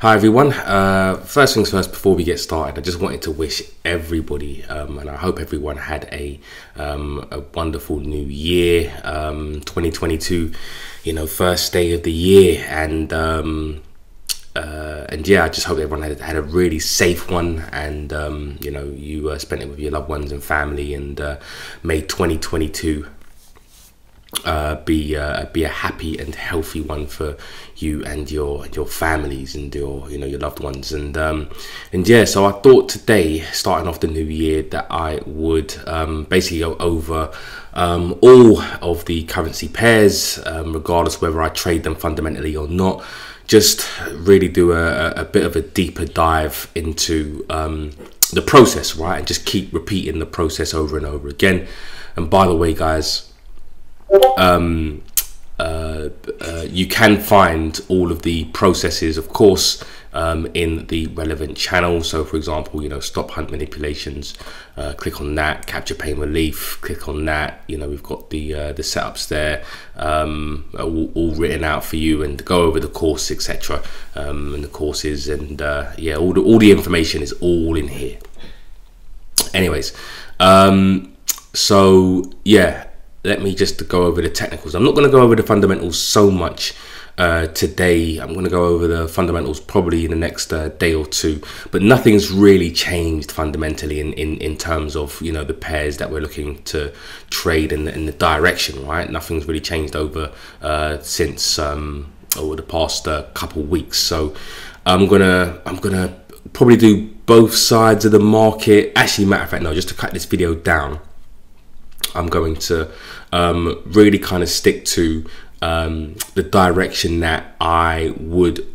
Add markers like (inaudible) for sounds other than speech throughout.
Hi everyone. Uh, first things first, before we get started, I just wanted to wish everybody, um, and I hope everyone had a um, a wonderful new year, um, 2022. You know, first day of the year, and um, uh, and yeah, I just hope everyone had, had a really safe one, and um, you know, you uh, spent it with your loved ones and family, and uh, made 2022 uh, be uh, be a happy and healthy one for you and your your families and your you know your loved ones. And um, and yeah so I thought today starting off the new year that I would um, basically go over um, all of the currency pairs um, regardless whether I trade them fundamentally or not. Just really do a, a bit of a deeper dive into um, the process right? And just keep repeating the process over and over again. And by the way guys um, uh, uh, you can find all of the processes, of course, um, in the relevant channel. So, for example, you know, stop hunt manipulations. Uh, click on that. Capture pain relief. Click on that. You know, we've got the uh, the setups there, um, all, all, written out for you, and go over the course, etc. Um, and the courses, and uh, yeah, all the all the information is all in here. Anyways, um, so yeah, let me just go over the technicals. I'm not going to go over the fundamentals so much uh, today. I'm going to go over the fundamentals probably in the next uh, day or two, but nothing's really changed fundamentally in, in, in terms of, you know, the pairs that we're looking to trade in the, in the direction, right? Nothing's really changed over uh, since um, over the past uh, couple weeks. So I'm going to, I'm going to probably do both sides of the market. Actually, matter of fact, no, just to cut this video down, I'm going to um, really kind of stick to um, the direction that I would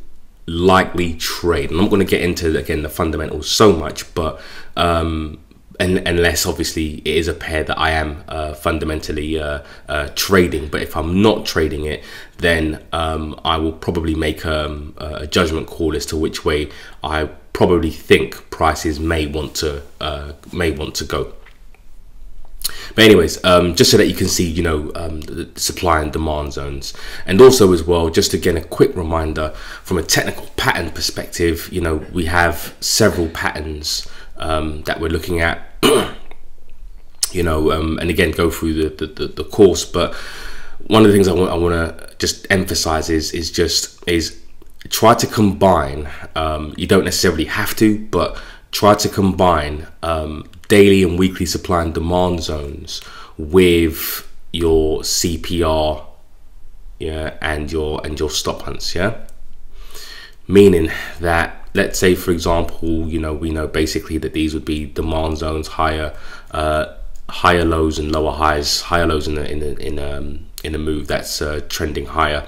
likely trade. And I'm going to get into again the fundamentals so much, but um, and, unless obviously it is a pair that I am uh, fundamentally uh, uh, trading. But if I'm not trading it, then um, I will probably make um, a judgment call as to which way I probably think prices may want to uh, may want to go. But anyways, um, just so that you can see, you know, um, the supply and demand zones, and also as well, just again a quick reminder from a technical pattern perspective, you know, we have several patterns um, that we're looking at, (clears throat) you know, um, and again go through the, the, the course. But one of the things I want I want to just emphasize is is just is try to combine. Um, you don't necessarily have to, but try to combine um, daily and weekly supply and demand zones with your CPR yeah and your and your stop hunts yeah? Meaning that let's say for example you know we know basically that these would be demand zones higher uh, higher lows and lower highs higher lows in the in the, in um in a move that's uh, trending higher.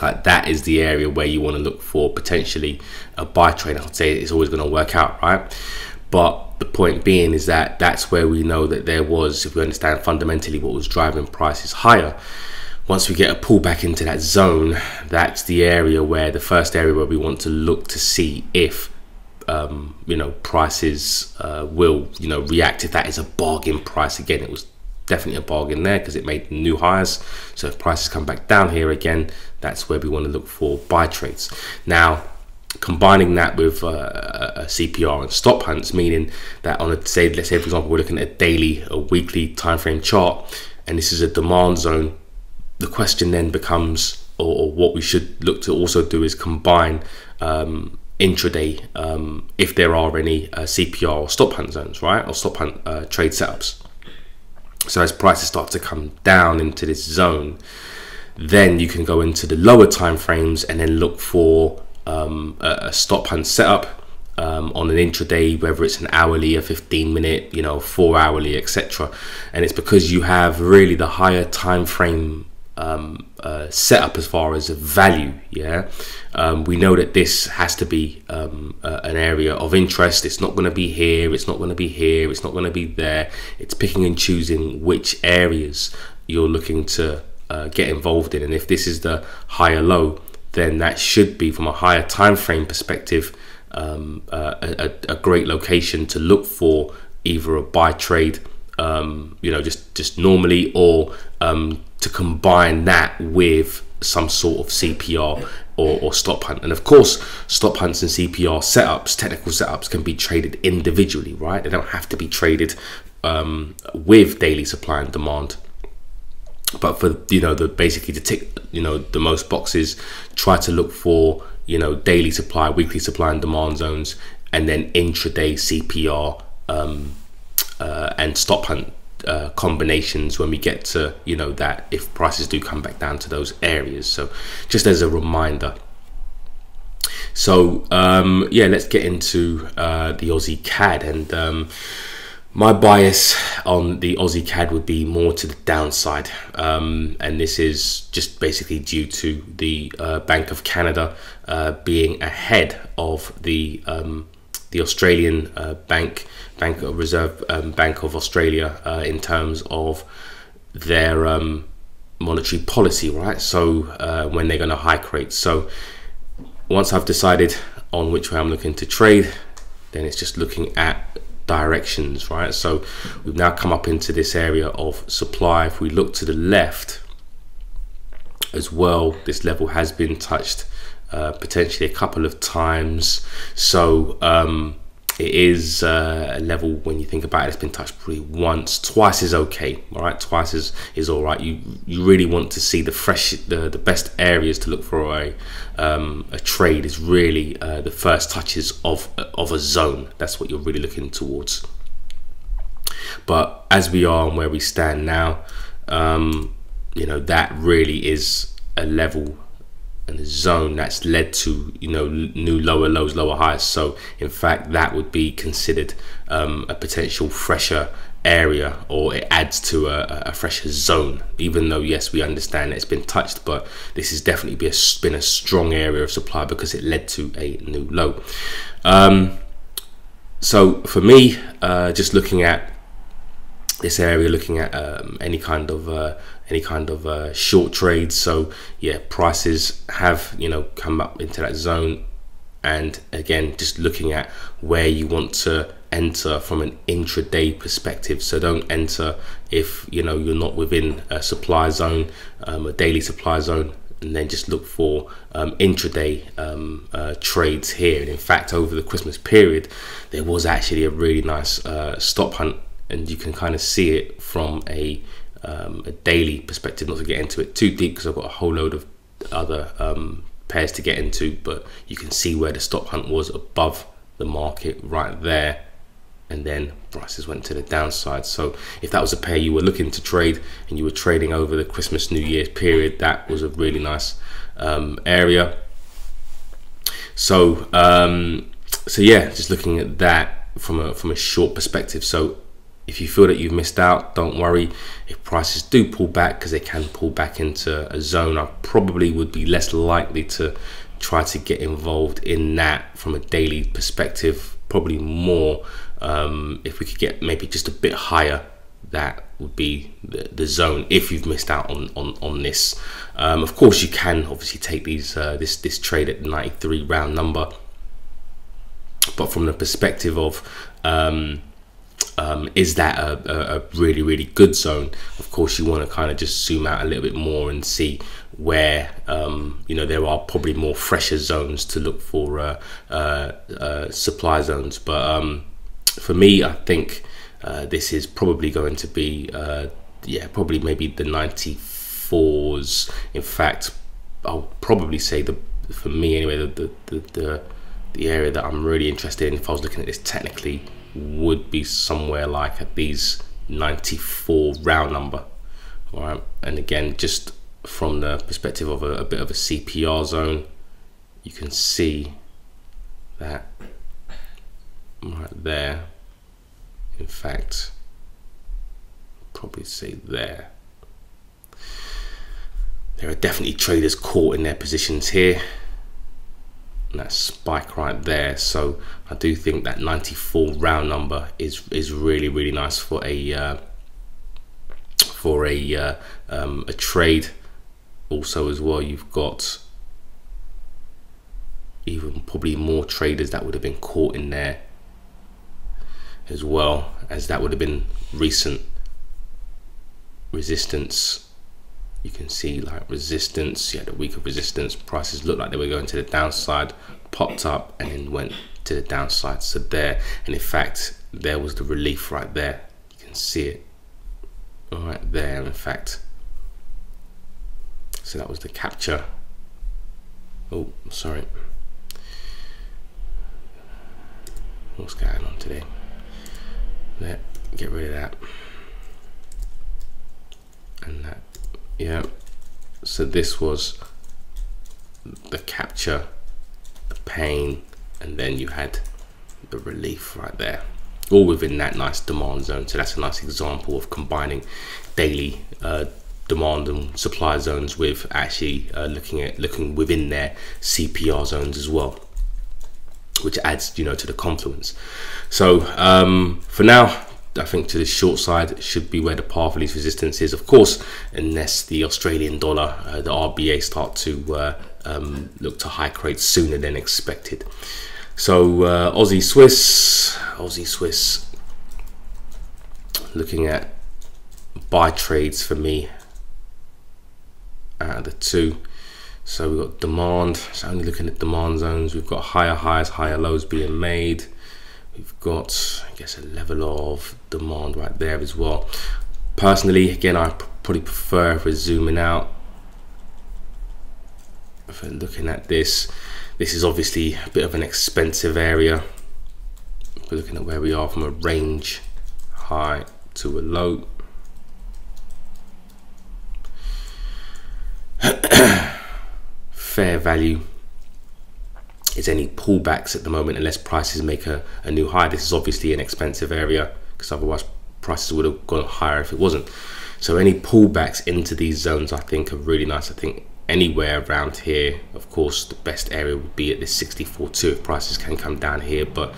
Like that is the area where you want to look for potentially a buy trade. I'd say it's always going to work out right but the point being is that that's where we know that there was, if we understand fundamentally what was driving prices higher, once we get a pullback into that zone, that's the area where the first area where we want to look to see if um, you know prices uh, will you know react if that is a bargain price. Again it was definitely a bargain there because it made new highs so if prices come back down here again that's where we want to look for buy trades. Now combining that with uh, a CPR and stop hunts, meaning that on a say, let's say for example, we're looking at a daily, a weekly time frame chart, and this is a demand zone. The question then becomes, or, or what we should look to also do is combine um, intraday um, if there are any uh, CPR or stop hunt zones, right, or stop hunt uh, trade setups. So as prices start to come down into this zone, then you can go into the lower time frames and then look for um, a, stop hunt setup um, on an intraday, whether it's an hourly, a 15 minute, you know, four hourly, etc. And it's because you have really the higher time frame um, uh, setup as far as value. Yeah, um, we know that this has to be uh, an area of interest. It's not going to be here. It's not going to be here. It's not going to be there. It's picking and choosing which areas you're looking to uh, get involved in, and if this is the higher low then that should be from a higher time frame perspective um, uh, a, a, great location to look for either a buy trade um, you know just just normally or um, to combine that with some sort of CPR or, or stop hunt. And of course, stop hunts and CPR setups, technical setups, can be traded individually, right? They don't have to be traded um, with daily supply and demand. But for you know the basically to tick you know the most boxes, try to look for you know daily supply, weekly supply and demand zones, and then intraday CPR um, uh, and stop hunt uh, combinations when we get to you know that if prices do come back down to those areas. So just as a reminder. So um, yeah let's get into uh, the Aussie CAD and um, my bias on the Aussie CAD would be more to the downside um, and this is just basically due to the uh, Bank of Canada uh, being ahead of the um, the Australian uh, bank, Bank Reserve um, Bank of Australia, uh, in terms of their um, monetary policy, right? So uh, when they're going to hike rates. So once I've decided on which way I'm looking to trade, then it's just looking at directions, right? So we've now come up into this area of supply. If we look to the left as well, this level has been touched uh, potentially a couple of times. So um, it is uh, a level when you think about it, it's been touched probably once, twice is okay. All right, twice is is all right. You you really want to see the fresh, the, the best areas to look for a um, a trade is really uh, the first touches of of a zone. That's what you're really looking towards. But as we are and where we stand now, um, you know that really is a level and the zone that's led to you know new lower lows lower highs. So in fact that would be considered um, a potential fresher area or it adds to a, a, fresher zone. Even though yes we understand it's been touched but this has definitely been a, been a strong area of supply because it led to a new low. Um, so for me uh, just looking at this area looking at um, any kind of uh, any kind of uh, short trades. So yeah prices have you know come up into that zone. And again just looking at where you want to enter from an intraday perspective. So don't enter if you know you're not within a supply zone um, a daily supply zone and then just look for um, intraday um, uh, trades here. And in fact over the christmas period there was actually a really nice uh, stop hunt. And you can kind of see it from a um, a daily perspective, not to get into it too deep because I've got a whole load of other um, pairs to get into, but you can see where the stop hunt was above the market right there. And then prices went to the downside. So if that was a pair you were looking to trade and you were trading over the Christmas New Year's period, that was a really nice um, area. So um, so yeah, just looking at that from a from a short perspective. So if you feel that you've missed out, don't worry. If prices do pull back, because they can pull back into a zone, I probably would be less likely to try to get involved in that from a daily perspective. Probably more um, if we could get maybe just a bit higher. That would be the, the zone if you've missed out on on, on this. Um, of course, you can obviously take these uh, this this trade at 93 round number, but from the perspective of um, um, is that a, a, really really good zone? Of course you want to kind of just zoom out a little bit more and see where um, you know there are probably more fresher zones to look for uh, uh, uh, supply zones. But um, for me I think uh, this is probably going to be uh, yeah probably maybe the 94s in fact I'll probably say the for me anyway the the, the, the the area that I'm really interested in if I was looking at this technically would be somewhere like at these 94 round number. All right and again just from the perspective of a, a bit of a CPR zone you can see that right there. In fact probably say there. There are definitely traders caught in their positions here that spike right there. So I do think that 94 round number is is really really nice for a uh, for a uh, um, a trade. Also as well you've got even probably more traders that would have been caught in there as well as that would have been recent resistance you can see like resistance. Yeah the weaker resistance. Prices looked like they were going to the downside popped up and then went to the downside. So there and in fact there was the relief right there. You can see it right there in fact. So that was the capture. Oh sorry. What's going on today? Let get rid of that. And that yeah. So this was the capture the pain and then you had the relief right there. All within that nice demand zone. So that's a nice example of combining daily uh, demand and supply zones with actually uh, looking at looking within their CPR zones as well which adds you know to the confluence. So um, for now I think to the short side should be where the path of least resistance is. Of course unless the Australian dollar uh, the RBA start to uh, um, look to hike rates sooner than expected. So uh, Aussie Swiss Aussie Swiss looking at buy trades for me out of the two. So we've got demand so only looking at demand zones. We've got higher highs higher lows being made we've got I guess a level of demand right there as well. Personally again I probably prefer if we're zooming out. If we're looking at this this is obviously a bit of an expensive area. We're looking at where we are from a range high to a low. (clears throat) Fair value is any pullbacks at the moment unless prices make a, a new high. This is obviously an expensive area because otherwise prices would have gone higher if it wasn't. So any pullbacks into these zones I think are really nice. I think anywhere around here, of course, the best area would be at this 64.2 if prices can come down here. But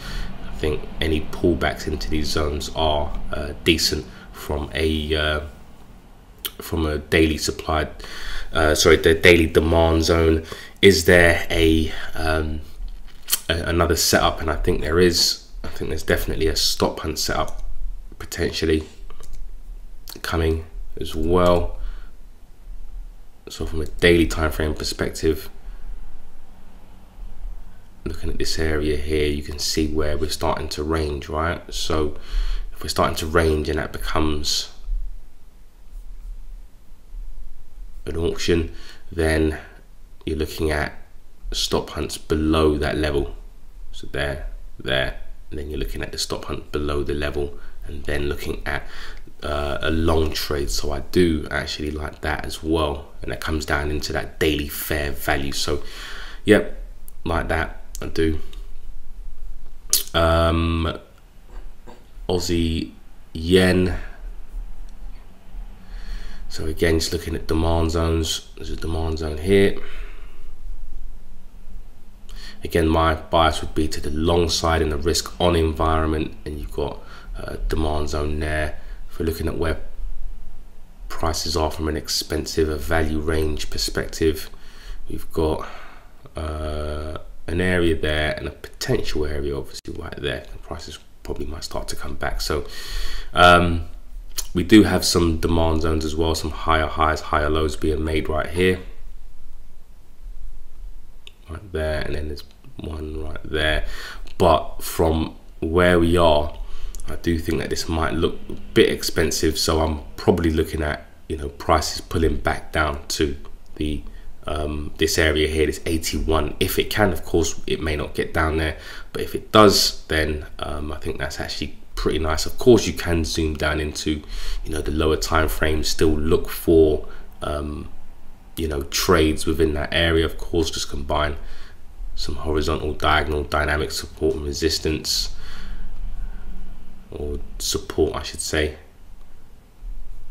I think any pullbacks into these zones are uh, decent from a uh, from a daily supply, uh, sorry, the daily demand zone. Is there a, um, another setup? And I think there is. I think there's definitely a stop hunt setup potentially coming as well. So from a daily time frame perspective, looking at this area here, you can see where we're starting to range, right? So if we're starting to range and that becomes an auction, then you're looking at stop hunts below that level. So there, there, and then you're looking at the stop hunt below the level, and then looking at uh, a long trade. So I do actually like that as well, and that comes down into that daily fair value. So, yep, like that I do. Um, Aussie yen so again, just looking at demand zones, there's a demand zone here. Again, my bias would be to the long side in the risk on environment, and you've got a demand zone there. If we're looking at where prices are from an expensive, a value range perspective, we've got uh, an area there and a potential area, obviously, right there. The prices probably might start to come back. So, um, we do have some demand zones as well, some higher highs, higher lows being made right here. Right there, and then there's one right there. But from where we are, I do think that this might look a bit expensive. So I'm probably looking at, you know, prices pulling back down to the um, this area here, this 81. If it can, of course, it may not get down there. But if it does, then um, I think that's actually pretty nice. Of course, you can zoom down into, you know, the lower time frame, still look for, um, you know, trades within that area. Of course, just combine some horizontal, diagonal, dynamic support and resistance, or support, I should say,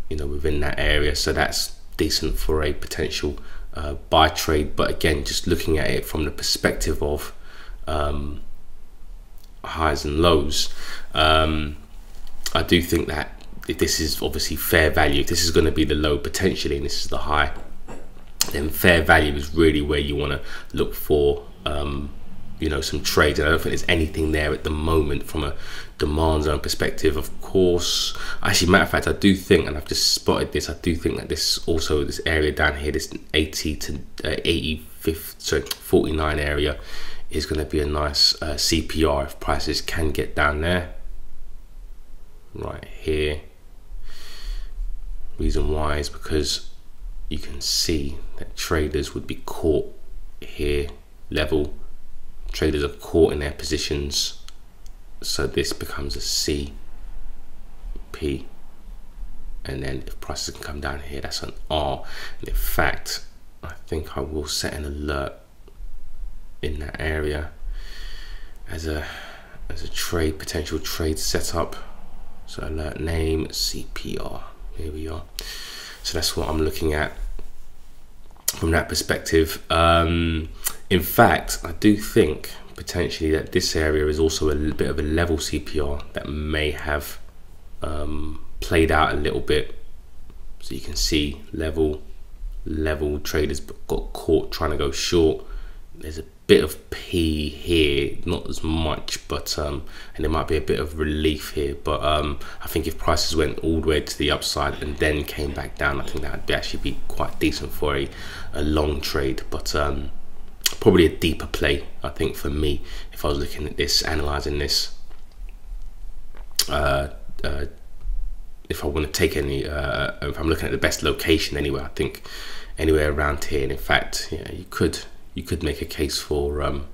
you know, within that area. So that's decent for a potential uh, buy trade. But again, just looking at it from the perspective of, um, highs and lows. Um, I do think that if this is obviously fair value, if this is going to be the low potentially and this is the high, then fair value is really where you want to look for um, you know some trades. And I don't think there's anything there at the moment from a demand zone perspective. Of course, actually, matter of fact, I do think, and I've just spotted this. I do think that this also this area down here, this 80 to uh, 85, sorry, 49 area, is going to be a nice uh, CPR if prices can get down there. Right here. Reason why is because you can see that traders would be caught here level traders are caught in their positions so this becomes a C P and then if prices can come down here that's an R. And in fact I think I will set an alert in that area as a as a trade potential trade setup. So alert name CPR here we are. So that's what I'm looking at from that perspective. Um, in fact, I do think potentially that this area is also a bit of a level CPR that may have um, played out a little bit. So you can see level, level traders got caught trying to go short. There's a bit of P here, not as much, but um, and there might be a bit of relief here. But um, I think if prices went all the way to the upside and then came back down, I think that would actually be quite decent for a, a long trade. But um, probably a deeper play, I think, for me, if I was looking at this, analyzing this. Uh, uh, if I want to take any, uh, if I'm looking at the best location anywhere, I think anywhere around here. And in fact, yeah, you could you could make a case for um,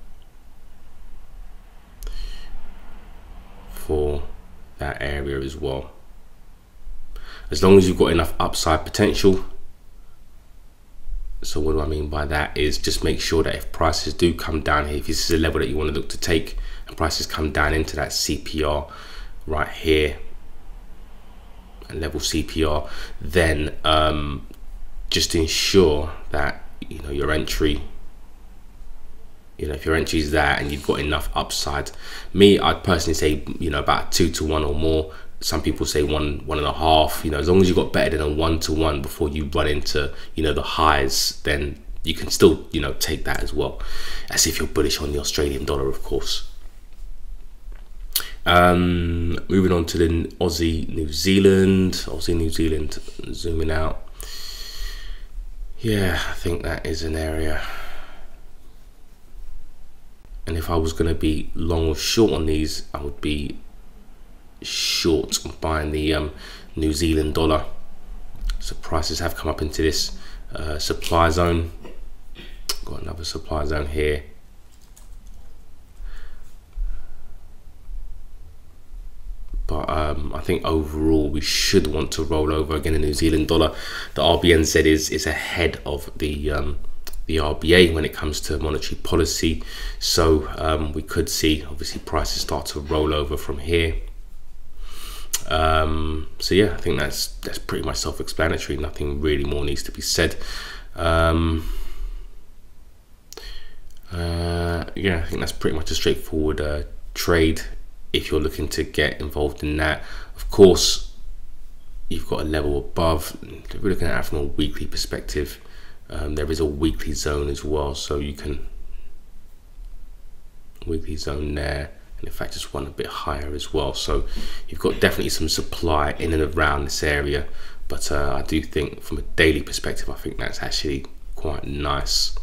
for that area as well. As long as you've got enough upside potential. So what do I mean by that is just make sure that if prices do come down here, if this is a level that you want to look to take and prices come down into that CPR right here, level CPR, then um, just ensure that you know your entry you know if your entry is there and you've got enough upside. Me i'd personally say you know about two to one or more some people say one one and a half you know as long as you've got better than a one to one before you run into you know the highs then you can still you know take that as well. As if you're bullish on the australian dollar of course. Um moving on to the aussie new zealand. Aussie new zealand zooming out. Yeah i think that is an area. And if I was going to be long or short on these I would be short buying the um, New Zealand dollar so prices have come up into this uh, supply zone got another supply zone here but um, I think overall we should want to roll over again The New Zealand dollar the RBNZ is is ahead of the um, the RBA when it comes to monetary policy. So um, we could see obviously prices start to roll over from here. Um, so yeah, I think that's that's pretty much self-explanatory. Nothing really more needs to be said. Um, uh, yeah, I think that's pretty much a straightforward uh, trade. If you're looking to get involved in that, of course, you've got a level above. We're looking at it from a weekly perspective. Um, there is a weekly zone as well, so you can weekly zone there, and in fact, just one a bit higher as well. So you've got definitely some supply in and around this area, but uh, I do think from a daily perspective, I think that's actually quite nice.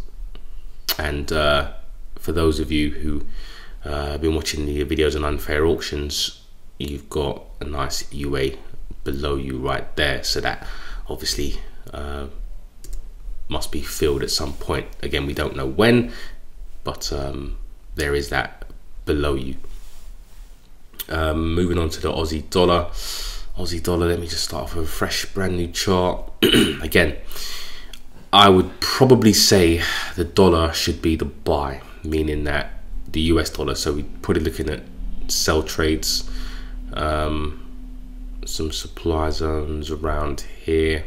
And uh, for those of you who uh, have been watching the videos on unfair auctions, you've got a nice UA below you right there, so that obviously uh, must be filled at some point. Again, we don't know when, but um, there is that below you. Um, moving on to the Aussie dollar. Aussie dollar, let me just start off with a fresh brand new chart. (clears throat) Again, I would probably say the dollar should be the buy, meaning that the US dollar, so we're probably looking at sell trades, um, some supply zones around here.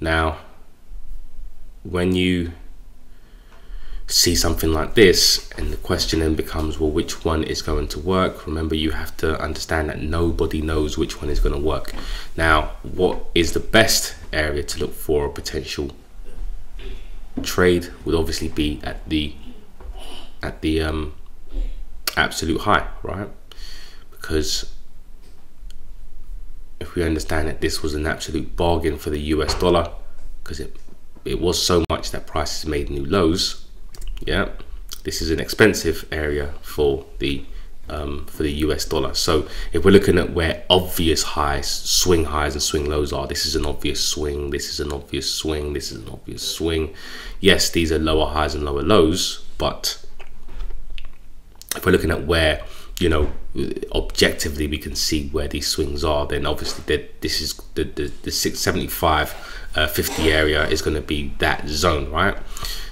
Now, when you see something like this and the question then becomes well which one is going to work remember you have to understand that nobody knows which one is going to work now what is the best area to look for a potential trade would obviously be at the at the um, absolute high, right? Because if we understand that this was an absolute bargain for the US dollar, because it it was so much that prices made new lows. Yeah, this is an expensive area for the um, for the US dollar. So if we're looking at where obvious highs, swing highs and swing lows are, this is an obvious swing, this is an obvious swing, this is an obvious swing. Yes, these are lower highs and lower lows, but if we're looking at where you know objectively we can see where these swings are then obviously that this is the, the, the 675 uh, 50 area is going to be that zone right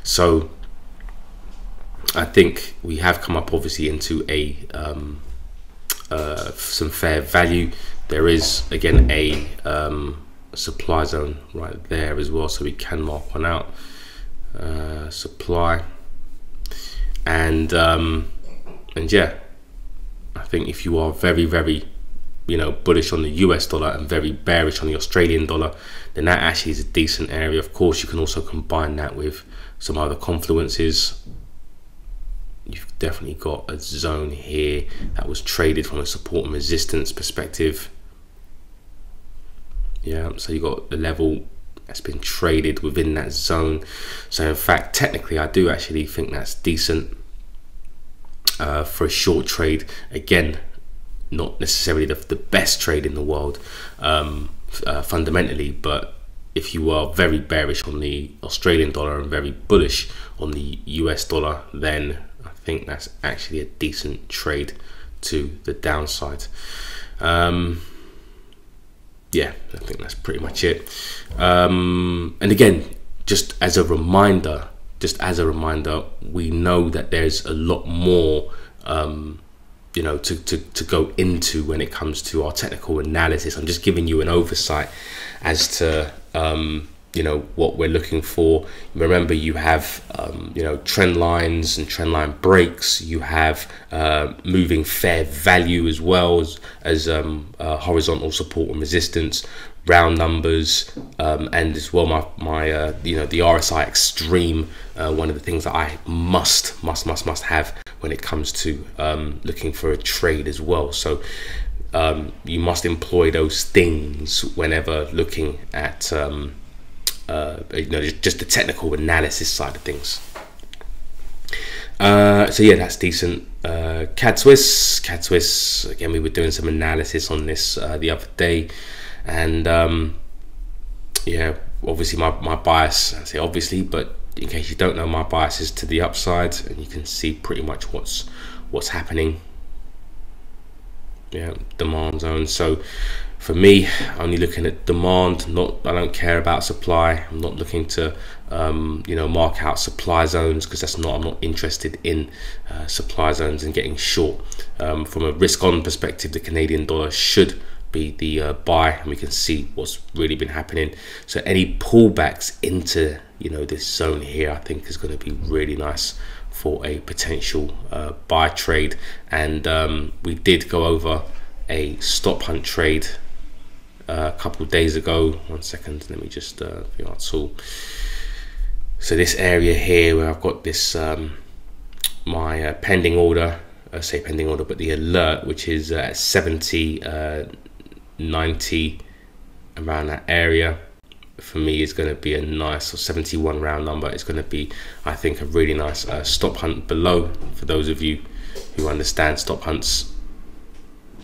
so I think we have come up obviously into a um, uh, some fair value. There is again a um, supply zone right there as well, so we can mark one out. Uh, supply and um, and yeah, I think if you are very very you know bullish on the US dollar and very bearish on the Australian dollar, then that actually is a decent area. Of course, you can also combine that with some other confluences you've definitely got a zone here that was traded from a support and resistance perspective. Yeah, so you got the level that's been traded within that zone. So in fact, technically, I do actually think that's decent uh, for a short trade. Again, not necessarily the, the best trade in the world um, uh, fundamentally, but if you are very bearish on the Australian dollar and very bullish on the US dollar, then think that's actually a decent trade to the downside. Um, yeah, I think that's pretty much it. Um, and again, just as a reminder, just as a reminder, we know that there's a lot more, um, you know, to, to, to go into when it comes to our technical analysis. I'm just giving you an oversight as to, um, you know what we're looking for. Remember you have um, you know trend lines and trend line breaks. You have uh, moving fair value as well as, as um, uh, horizontal support and resistance round numbers um, and as well my, my uh, you know the RSI extreme uh, one of the things that I must must must must have when it comes to um, looking for a trade as well. So um, you must employ those things whenever looking at um, uh, you know, just the technical analysis side of things. Uh, so yeah, that's decent. Uh, CAD Swiss, CAD Swiss. Again, we were doing some analysis on this uh, the other day, and um, yeah, obviously my my bias. I say obviously, but in case you don't know, my bias is to the upside, and you can see pretty much what's what's happening. Yeah, demand zone. So for me only looking at demand not i don't care about supply. I'm not looking to um, you know mark out supply zones because that's not i'm not interested in uh, supply zones and getting short. Um, from a risk on perspective the canadian dollar should be the uh, buy and we can see what's really been happening. So any pullbacks into you know this zone here i think is going to be really nice for a potential uh, buy trade. And um, we did go over a stop hunt trade uh, a couple days ago. One second, let me just uh, figure out tool. So this area here where I've got this um, my uh, pending order, I say pending order, but the alert which is at 70, uh, 90 around that area for me is going to be a nice or 71 round number. It's going to be, I think, a really nice uh, stop hunt below for those of you who understand stop hunts.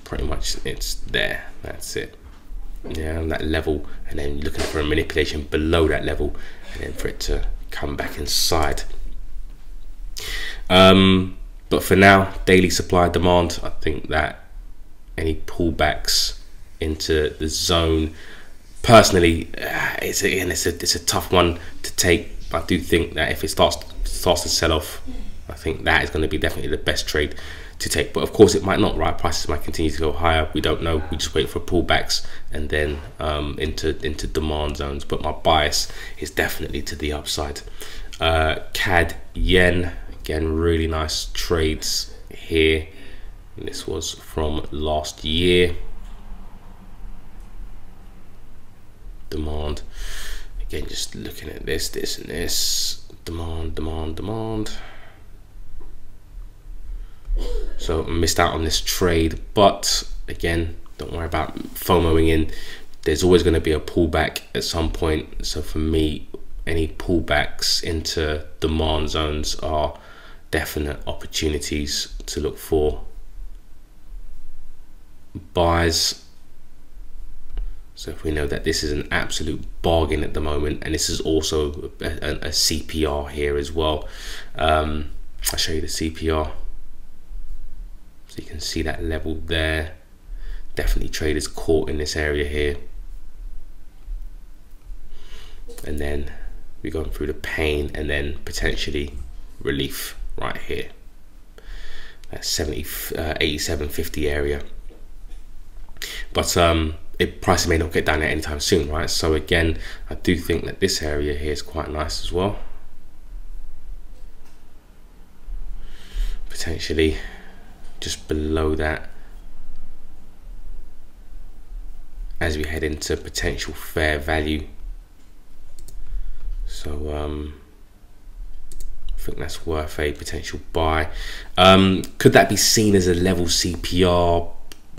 Pretty much, it's there. That's it yeah, on that level, and then looking for a manipulation below that level, and then for it to come back inside. Um, but for now, daily supply demand, I think that any pullbacks into the zone, personally, uh, it's again it's a it's a tough one to take. I do think that if it starts starts to sell off, I think that is going to be definitely the best trade to take. But of course, it might not. Right, prices might continue to go higher. We don't know. We just wait for pullbacks and then um, into into demand zones. But my bias is definitely to the upside. Uh, CAD yen again, really nice trades here. This was from last year. Demand again, just looking at this, this, and this. Demand, demand, demand. So missed out on this trade but again don't worry about FOMOing in there's always going to be a pullback at some point so for me any pullbacks into demand zones are definite opportunities to look for buys so if we know that this is an absolute bargain at the moment, and this is also a, a, a CPR here as well. Um, I'll show you the CPR. So you can see that level there. Definitely traders caught in this area here. And then we're going through the pain and then potentially relief right here. That 70, uh, 87.50 area. But um, it prices may not get down there anytime soon, right? So again, I do think that this area here is quite nice as well. Potentially just below that as we head into potential fair value. So um, I think that's worth a potential buy. Um, could that be seen as a level CPR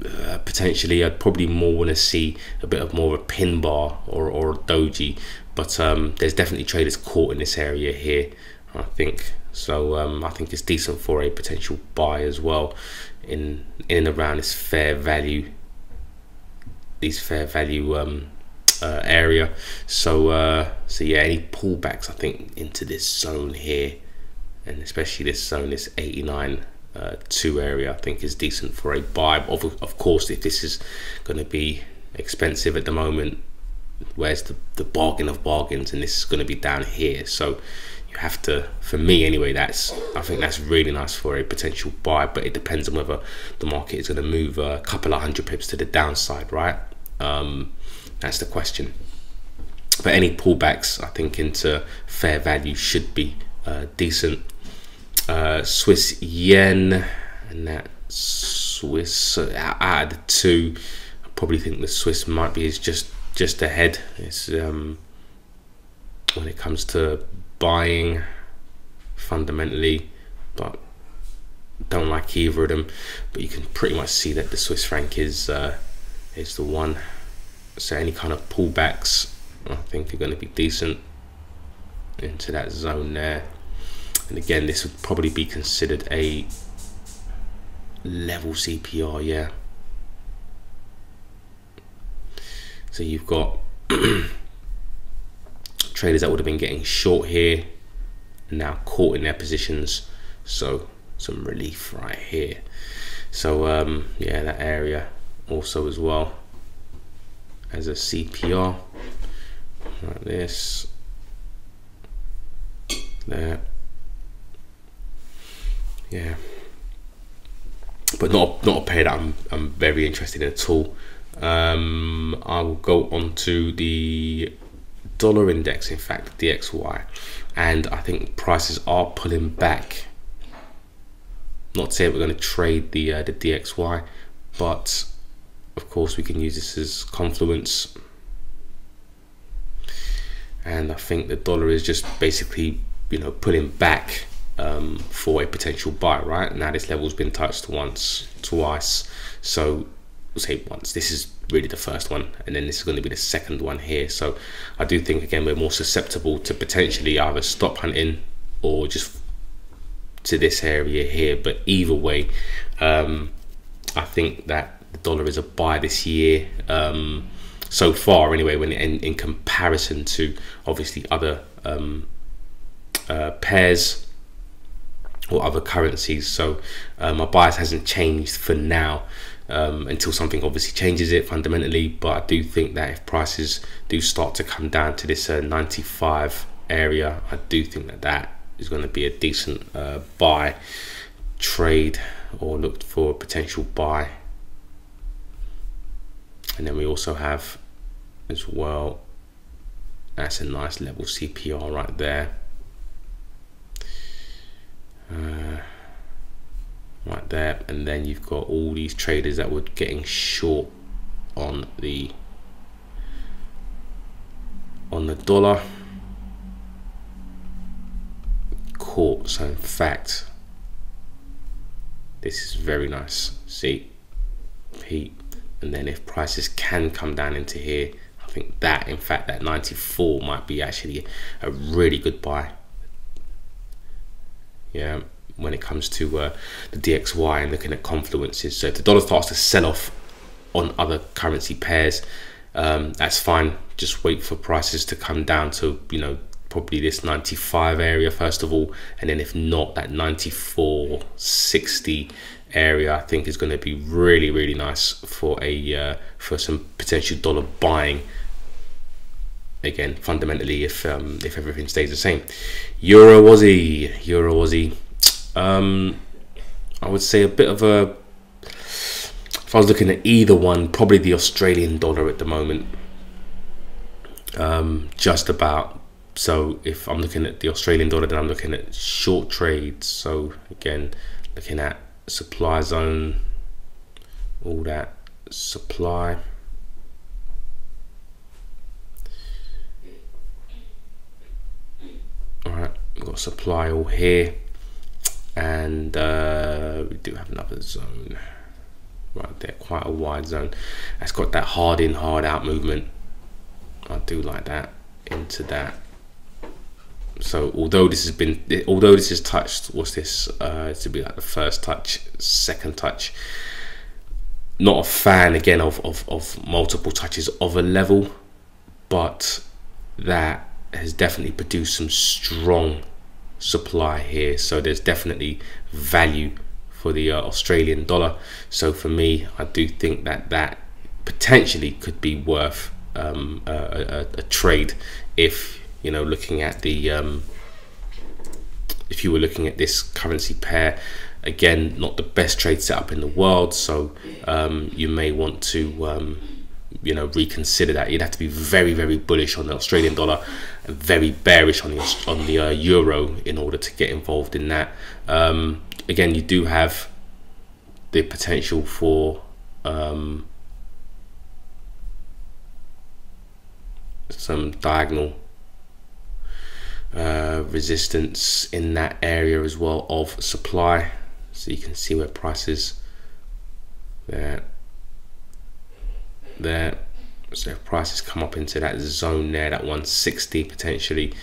uh, potentially I'd probably more want to see a bit of more of a pin bar or, or a doji but um, there's definitely traders caught in this area here I think so um, I think it's decent for a potential buy as well in in and around this fair value these fair value um, uh, area so uh, so yeah any pullbacks I think into this zone here and especially this zone this 89 uh, two area I think is decent for a buy. Of, of course, if this is going to be expensive at the moment, where's the, the bargain of bargains? And this is going to be down here. So have to, for me anyway, that's I think that's really nice for a potential buy. But it depends on whether the market is going to move a couple of hundred pips to the downside, right? Um, that's the question. But any pullbacks, I think, into fair value should be uh, decent uh, Swiss yen, and that Swiss uh, the two, I probably think the Swiss might be is just just ahead. It's um, when it comes to buying fundamentally, but don't like either of them. But you can pretty much see that the Swiss franc is uh, is the one. So any kind of pullbacks, I think are going to be decent into that zone there and again this would probably be considered a level CPR yeah so you've got (clears throat) traders that would have been getting short here now caught in their positions. So some relief right here. So um, yeah that area also as well as a CPR like this. There. Yeah. But not not a pair that I'm, I'm very interested in at all. Um, I will go on to the dollar index in fact the DXY and I think prices are pulling back not to say we're going to trade the uh, the DXY but of course we can use this as confluence and I think the dollar is just basically you know pulling back um, for a potential buy, right? Now this level's been touched once, twice. So we'll say once. This is really the first one, and then this is going to be the second one here. So I do think again we're more susceptible to potentially either stop hunting or just to this area here. But either way, um, I think that the dollar is a buy this year. Um, so far, anyway, when in, in comparison to obviously other um, uh, pairs or other currencies. So uh, my bias hasn't changed for now um, until something obviously changes it fundamentally. But I do think that if prices do start to come down to this uh, 95 area, I do think that that is going to be a decent uh, buy trade or looked for a potential buy. And then we also have as well, that's a nice level CPR right there uh, right there and then you've got all these traders that were getting short on the on the dollar caught so in fact this is very nice. See, Pete, and then if prices can come down into here, I think that, in fact, that 94 might be actually a really good buy. Yeah, when it comes to uh, the DXY and looking at confluences. So if the dollar starts to sell off on other currency pairs, um, that's fine. Just wait for prices to come down to, you know, probably this 95 area first of all. And then if not, that 94, 60 area, I think is going to be really, really nice for a uh, for some potential dollar buying. Again, fundamentally, if um, if everything stays the same, Euro Aussie, Euro Aussie. Um, I would say a bit of a. If I was looking at either one, probably the Australian dollar at the moment. Um, just about. So if I'm looking at the Australian dollar, then I'm looking at short trades. So again, looking at supply zone, all that supply. All right, we've got supply all here, and uh, we do have another zone right there, quite a wide zone. It's got that hard in, hard out movement. I do like that into that. So although this has been, although this is touched, what's this? Uh, to be like the first touch, second touch. Not a fan again of, of, of multiple touches of a level, but that has definitely produced some strong supply here. So there's definitely value for the uh, Australian dollar. So for me, I do think that that potentially could be worth um, a, a, a, trade if you know looking at the um, if you were looking at this currency pair again not the best trade setup in the world so um, you may want to um, you know reconsider that you'd have to be very very bullish on the Australian dollar very bearish on the on the uh, euro in order to get involved in that um, again, you do have the potential for um, some diagonal uh, resistance in that area as well of supply. So you can see where prices there, there. So if prices come up into that zone there, that 160 potentially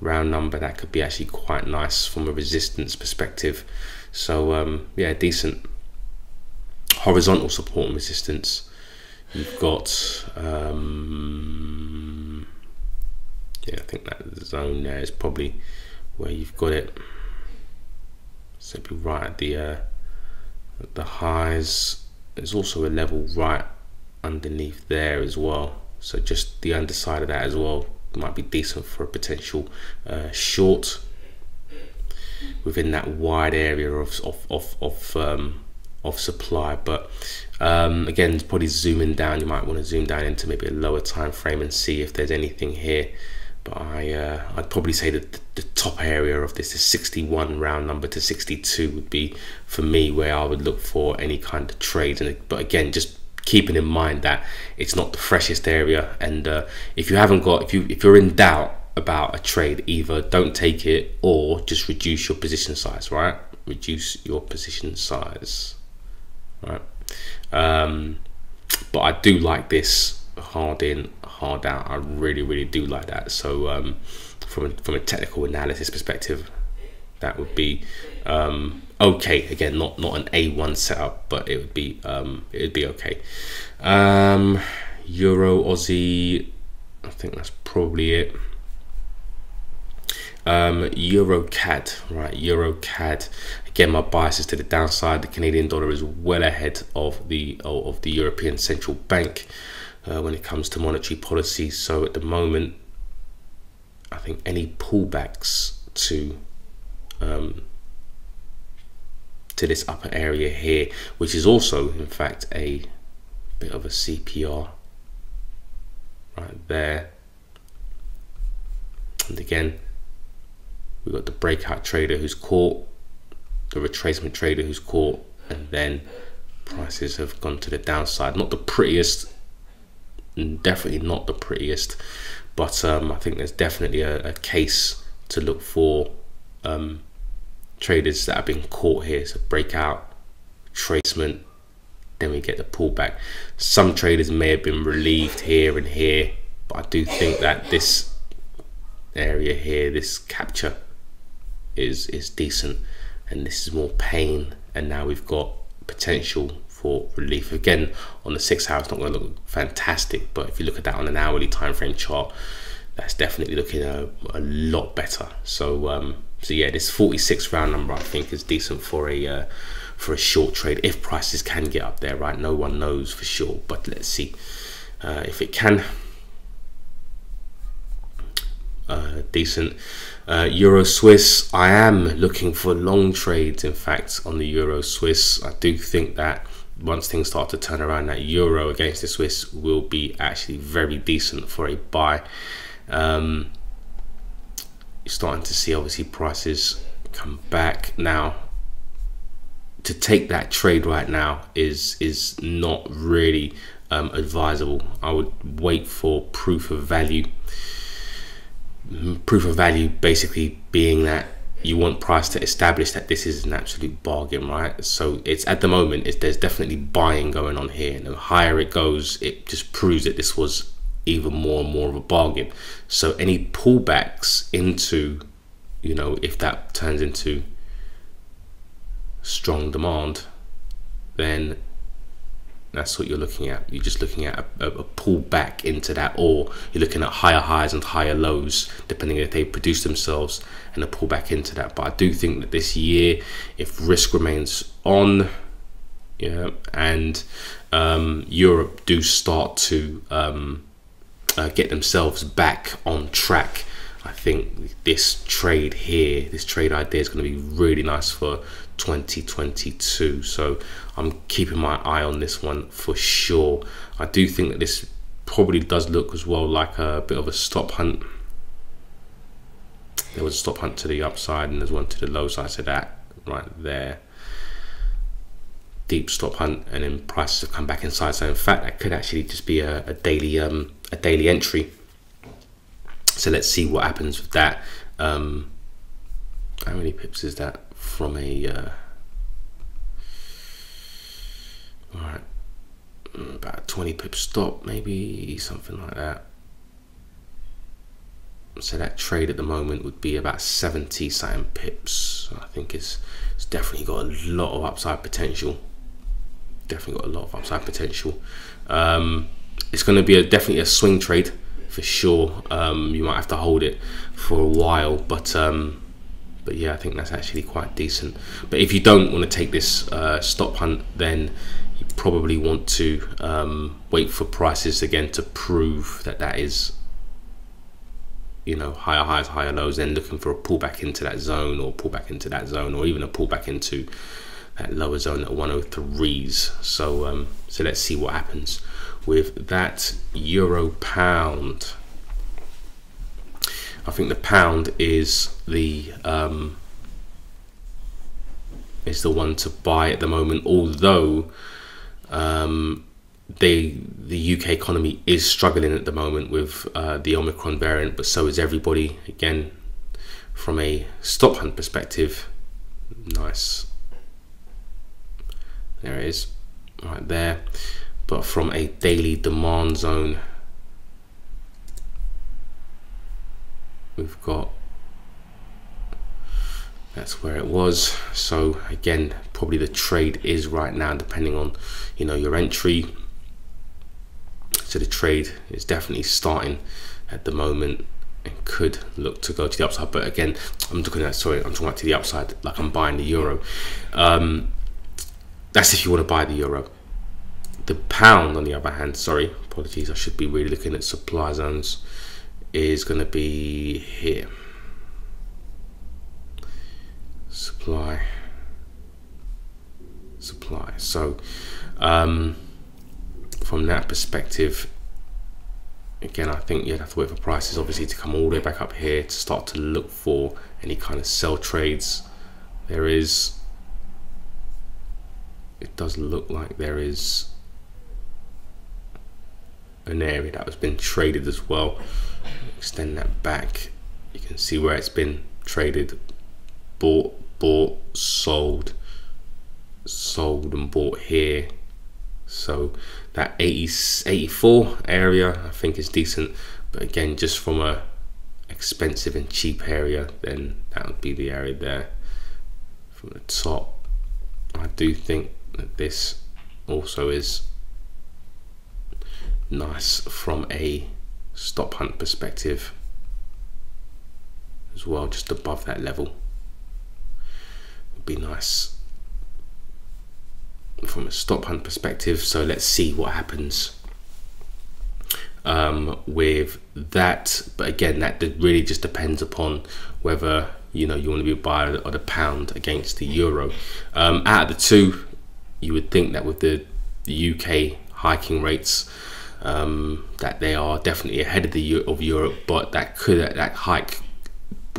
round number, that could be actually quite nice from a resistance perspective. So um, yeah, decent horizontal support and resistance. You've got um, yeah, I think that zone there is probably where you've got it. So be right at the uh, at the highs. There's also a level right underneath there as well. So just the underside of that as well might be decent for a potential uh, short within that wide area of of of of, um, of supply. But um, again, probably zooming down, you might want to zoom down into maybe a lower time frame and see if there's anything here. But I uh, I'd probably say that the top area of this is 61 round number to 62 would be for me where I would look for any kind of trade. And but again, just keeping in mind that it's not the freshest area. And uh, if you haven't got if you if you're in doubt about a trade either don't take it or just reduce your position size right? Reduce your position size right? Um, but I do like this hard in hard out. I really really do like that. So um, from a, from a technical analysis perspective that would be um, okay again not not an A1 setup but it would be um, it would be okay um, Euro Aussie I think that's probably it um, EuroCAD, right? EuroCAD. Again, my bias is to the downside. The Canadian dollar is well ahead of the of the European Central Bank uh, when it comes to monetary policy. So at the moment, I think any pullbacks to um, to this upper area here, which is also in fact a bit of a CPR right there. And again, We've got the breakout trader who's caught, the retracement trader who's caught, and then prices have gone to the downside. Not the prettiest, definitely not the prettiest, but um, I think there's definitely a, a case to look for um, traders that have been caught here. So breakout, retracement then we get the pullback some traders may have been relieved here and here but I do think that this area here this capture is is decent and this is more pain and now we've got potential for relief again on the six hour it's not going to look fantastic but if you look at that on an hourly time frame chart that's definitely looking a, a lot better so um so yeah this 46 round number i think is decent for a uh, for a short trade if prices can get up there right no one knows for sure but let's see uh, if it can uh, decent. Uh, Euro Swiss, I am looking for long trades. In fact, on the Euro Swiss, I do think that once things start to turn around, that Euro against the Swiss will be actually very decent for a buy. Um, you're starting to see obviously prices come back now. To take that trade right now is is not really um, advisable. I would wait for proof of value proof of value basically being that you want price to establish that this is an absolute bargain right so it's at the moment it's, there's definitely buying going on here and the higher it goes it just proves that this was even more and more of a bargain so any pullbacks into you know if that turns into strong demand then that's what you're looking at. You're just looking at a, a, pull back into that, or you're looking at higher highs and higher lows, depending if they produce themselves, and a pullback into that. But I do think that this year, if risk remains on, yeah, and um, Europe do start to um, uh, get themselves back on track, I think this trade here, this trade idea is going to be really nice for 2022. So I'm keeping my eye on this one for sure. I do think that this probably does look as well like a bit of a stop hunt. There was a stop hunt to the upside and there's one to the low side to that right there. Deep stop hunt and then prices have come back inside. So in fact that could actually just be a, a daily um, a daily entry. So let's see what happens with that. Um, how many pips is that? from a uh, all right about 20 pip stop maybe something like that so that trade at the moment would be about 70 something pips I think it's, it's definitely got a lot of upside potential definitely got a lot of upside potential um, it's going to be a, definitely a swing trade for sure. Um, you might have to hold it for a while but um, but yeah I think that's actually quite decent. But if you don't want to take this uh, stop hunt then you probably want to um, wait for prices again to prove that that is you know higher highs higher lows then looking for a pullback into that zone or pullback into that zone or even a pullback into that lower zone at 103s so um, so let's see what happens with that euro pound I think the pound is the um, is the one to buy at the moment. Although um, they the UK economy is struggling at the moment with uh, the Omicron variant, but so is everybody. Again, from a stop hunt perspective, nice. There it is, right there. But from a daily demand zone we've got that's where it was. So again probably the trade is right now depending on you know your entry. So the trade is definitely starting at the moment and could look to go to the upside. But again i'm looking at sorry i'm talking about to the upside like i'm buying the euro. Um, that's if you want to buy the euro the pound on the other hand sorry apologies i should be really looking at supply zones is going to be here. Supply. Supply. So um, from that perspective again I think you'd have to wait for prices obviously to come all the way back up here to start to look for any kind of sell trades. There is it does look like there is an area that has been traded as well extend that back you can see where it's been traded bought bought sold sold and bought here. So that 80, 84 area I think is decent. But again, just from a expensive and cheap area, then that would be the area there. From the top, I do think that this also is nice from a stop hunt perspective as well, just above that level. Would be nice from a stop hunt perspective. So let's see what happens um, with that. But again, that really just depends upon whether you know you want to be a buyer or the pound against the euro. Um, out of the two, you would think that with the, the UK hiking rates, um, that they are definitely ahead of the of Europe, but that could that hike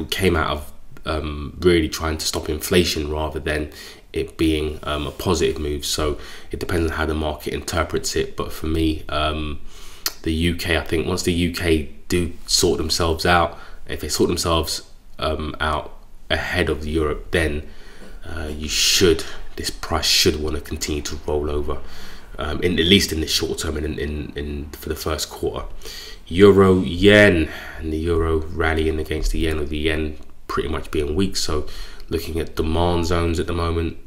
came out of um, really trying to stop inflation rather than it being um, a positive move. So it depends on how the market interprets it. But for me, um, the UK, I think once the UK do sort themselves out, if they sort themselves um, out ahead of Europe, then uh, you should this price should want to continue to roll over, um, in at least in the short term and in, in, in for the first quarter. Euro yen and the euro rallying against the yen or the yen pretty much being weak. So looking at demand zones at the moment.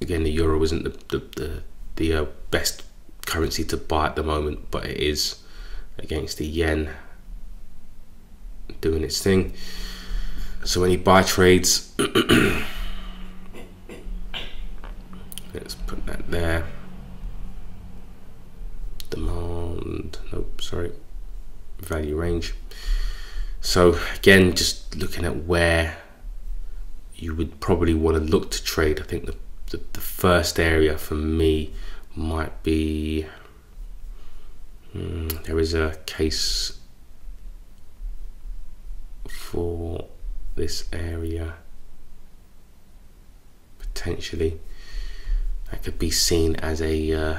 Again, the euro isn't the the the, the uh, best currency to buy at the moment, but it is against the yen doing its thing. So any buy trades, (clears throat) there. Demand, nope, sorry, value range. So again, just looking at where you would probably want to look to trade. I think the, the, the first area for me might be mm, there is a case for this area potentially that could be seen as a uh,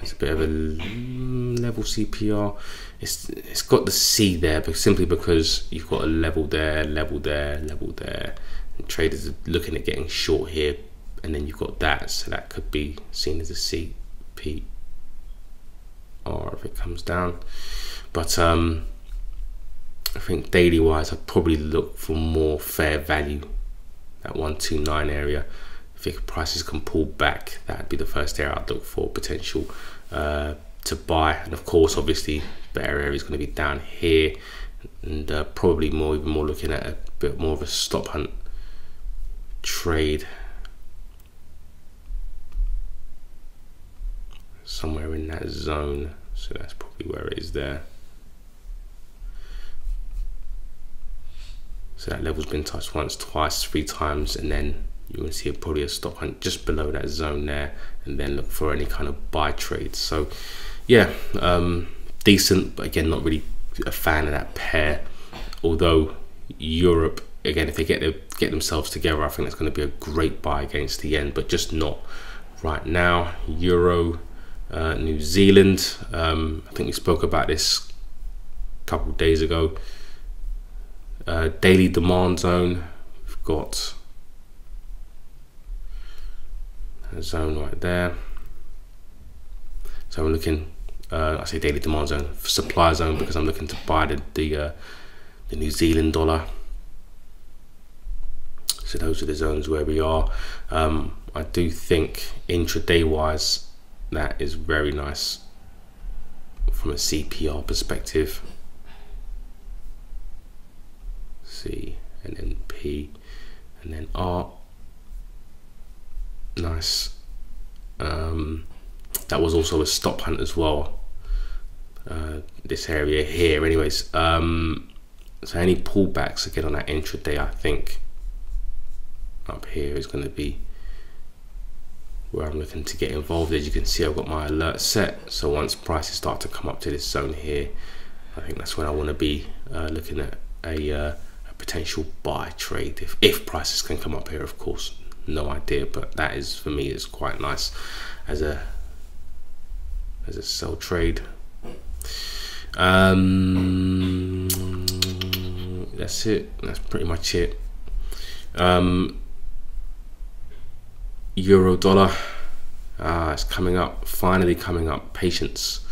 as a bit of a level CPR. It's it's got the C there, but simply because you've got a level there, level there, level there, and traders are looking at getting short here and then you've got that so that could be seen as a CP or if it comes down but um, I think daily wise I'd probably look for more fair value that 129 area prices can pull back that'd be the first area I'd look for potential uh, to buy. And of course obviously better area is going to be down here and uh, probably more even more looking at a bit more of a stop hunt trade somewhere in that zone. So that's probably where it is there. So that level's been touched once twice three times and then you will see probably a stop hunt just below that zone there and then look for any kind of buy trades so yeah um, decent but again not really a fan of that pair although Europe again if they get their, get themselves together I think that's going to be a great buy against the yen but just not right now Euro uh, New Zealand. Um, I think we spoke about this a couple of days ago. Uh, daily demand zone. We've got a zone right there. So I'm looking. Uh, I say daily demand zone, supply zone because I'm looking to buy the the, uh, the New Zealand dollar. So those are the zones where we are. Um, I do think intraday wise that is very nice from a CPR perspective. C and then P and then R. Nice. Um, that was also a stop hunt as well. Uh, this area here, anyways. Um, so any pullbacks again on that intraday, I think up here is going to be where I'm looking to get involved. As you can see, I've got my alert set. So once prices start to come up to this zone here, I think that's when I want to be uh, looking at a, uh, a, potential buy trade. If, if prices can come up here, of course, no idea. But that is, for me, is quite nice as a as a sell trade. Um, that's it. That's pretty much it. Um, euro dollar ah it's coming up finally coming up patience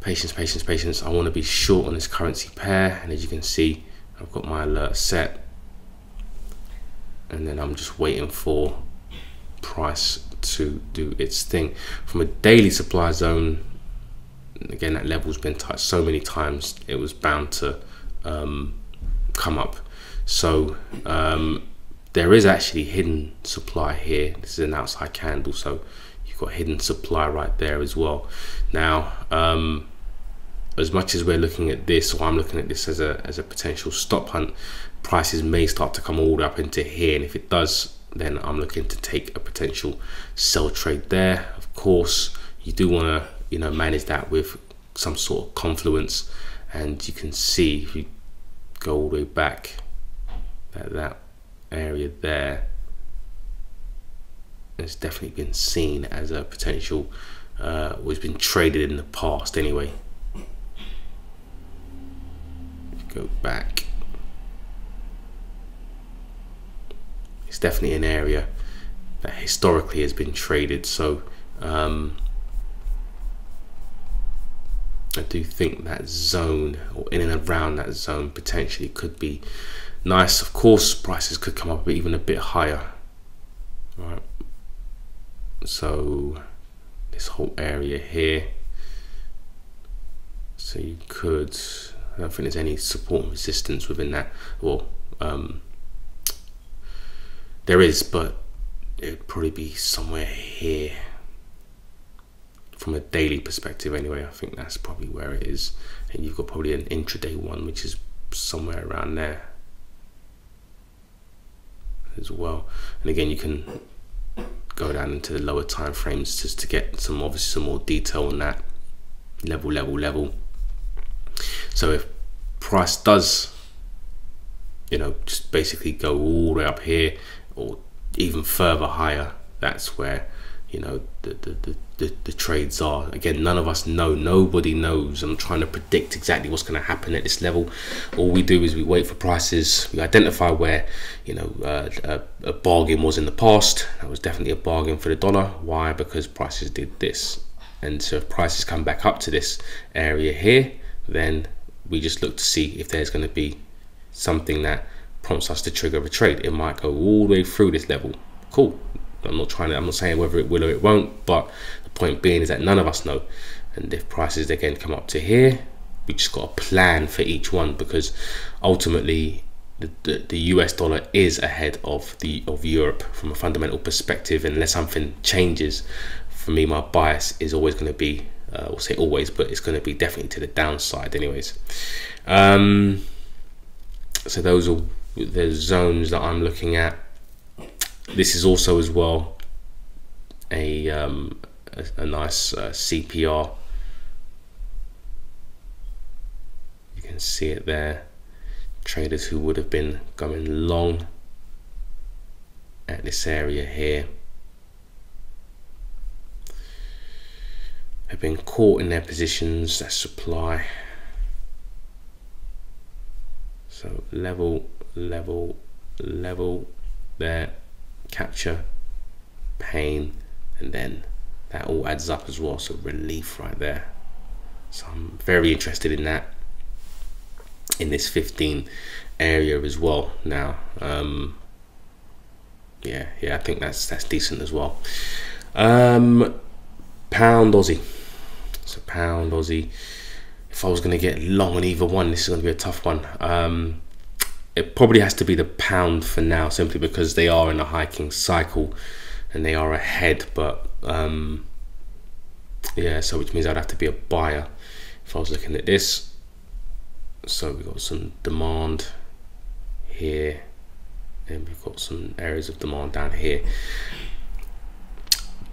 patience patience patience i want to be short on this currency pair and as you can see i've got my alert set and then i'm just waiting for price to do its thing. From a daily supply zone again that level's been touched so many times it was bound to um, come up. So um, there is actually hidden supply here. This is an outside candle so you've got hidden supply right there as well. Now um, as much as we're looking at this or I'm looking at this as a as a potential stop hunt prices may start to come all the way up into here. And if it does then I'm looking to take a potential sell trade there. Of course you do want to you know manage that with some sort of confluence. And you can see if you go all the way back at that area there it's definitely been seen as a potential uh, was been traded in the past anyway. Go back it's definitely an area that historically has been traded so um, I do think that zone or in and around that zone potentially could be nice. Of course, prices could come up even a bit higher. Right. So this whole area here. So you could. I don't think there's any support and resistance within that. Well, um, there is, but it would probably be somewhere here. From a daily perspective anyway i think that's probably where it is. And you've got probably an intraday one which is somewhere around there as well. And again you can go down into the lower time frames just to get some obviously some more detail on that level level level. So if price does you know just basically go all the way up here or even further higher that's where you know the, the, the, the, the trades are. Again none of us know nobody knows. I'm trying to predict exactly what's going to happen at this level. All we do is we wait for prices. We identify where you know uh, a, a bargain was in the past. That was definitely a bargain for the dollar. Why? Because prices did this. And so if prices come back up to this area here then we just look to see if there's going to be something that prompts us to trigger a trade it might go all the way through this level cool I'm not trying to, I'm not saying whether it will or it won't, but the point being is that none of us know. And if prices again come up to here, we just got a plan for each one because ultimately the, the, the, US dollar is ahead of the of Europe from a fundamental perspective. Unless something changes, for me, my bias is always going to be, uh, we'll say always, but it's going to be definitely to the downside, anyways. Um, so those are the zones that I'm looking at this is also as well a, um, a, a, nice uh, CPR. You can see it there. Traders who would have been going long at this area here have been caught in their positions, that supply. So level, level, level there capture, pain, and then that all adds up as well. So relief right there. So I'm very interested in that in this 15 area as well now. Um, yeah, yeah, I think that's that's decent as well. Um, pound Aussie. So pound Aussie. If I was going to get long on either one, this is going to be a tough one. Um, it probably has to be the pound for now, simply because they are in a hiking cycle and they are ahead. But um, yeah, so which means I'd have to be a buyer if I was looking at this. So we've got some demand here, and we've got some areas of demand down here.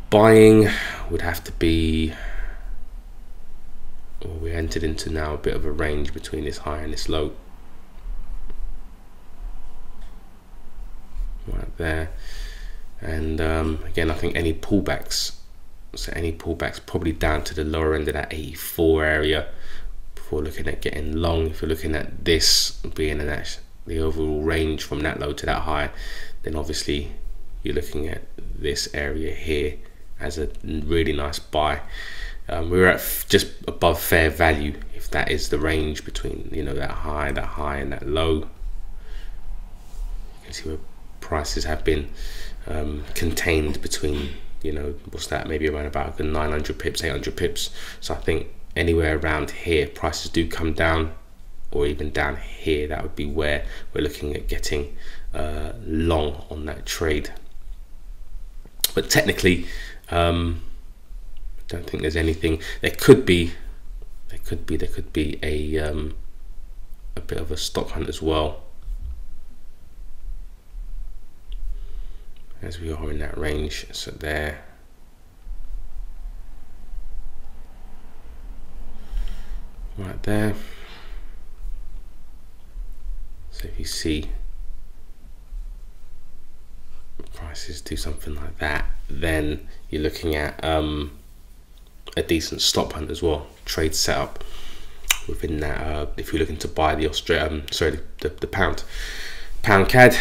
Buying would have to be. We entered into now a bit of a range between this high and this low. right there and um, again I think any pullbacks so any pullbacks probably down to the lower end of that 84 area before looking at getting long if you're looking at this being in that the overall range from that low to that high then obviously you're looking at this area here as a really nice buy. Um, we're at just above fair value if that is the range between you know that high, that high, and that low. You can see where prices have been um, contained between you know what's that maybe around about 900 pips, 800 pips. So I think anywhere around here prices do come down or even down here that would be where we're looking at getting uh, long on that trade but technically um, don't think there's anything. There could be there could be there could be a um, a bit of a stop hunt as well. As we are in that range so there. Right there. So if you see prices do something like that then you're looking at um, a decent stop hunt as well trade setup within that uh, if you're looking to buy the Australia um, sorry the, the pound pound CAD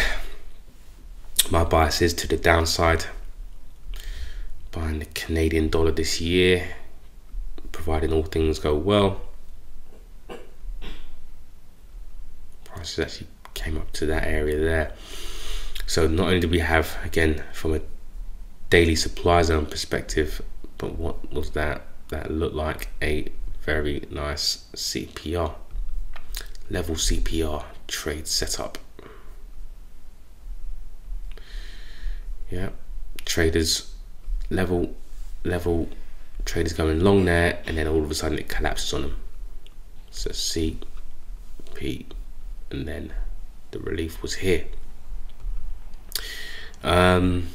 my bias is to the downside buying the Canadian dollar this year providing all things go well prices actually came up to that area there. So not only do we have, again, from a daily supply zone perspective, but what was that? That looked like a very nice CPR, level CPR trade setup. Yeah, traders level, level, traders going long there, and then all of a sudden it collapses on them. So C, P, and then the relief was here. Um,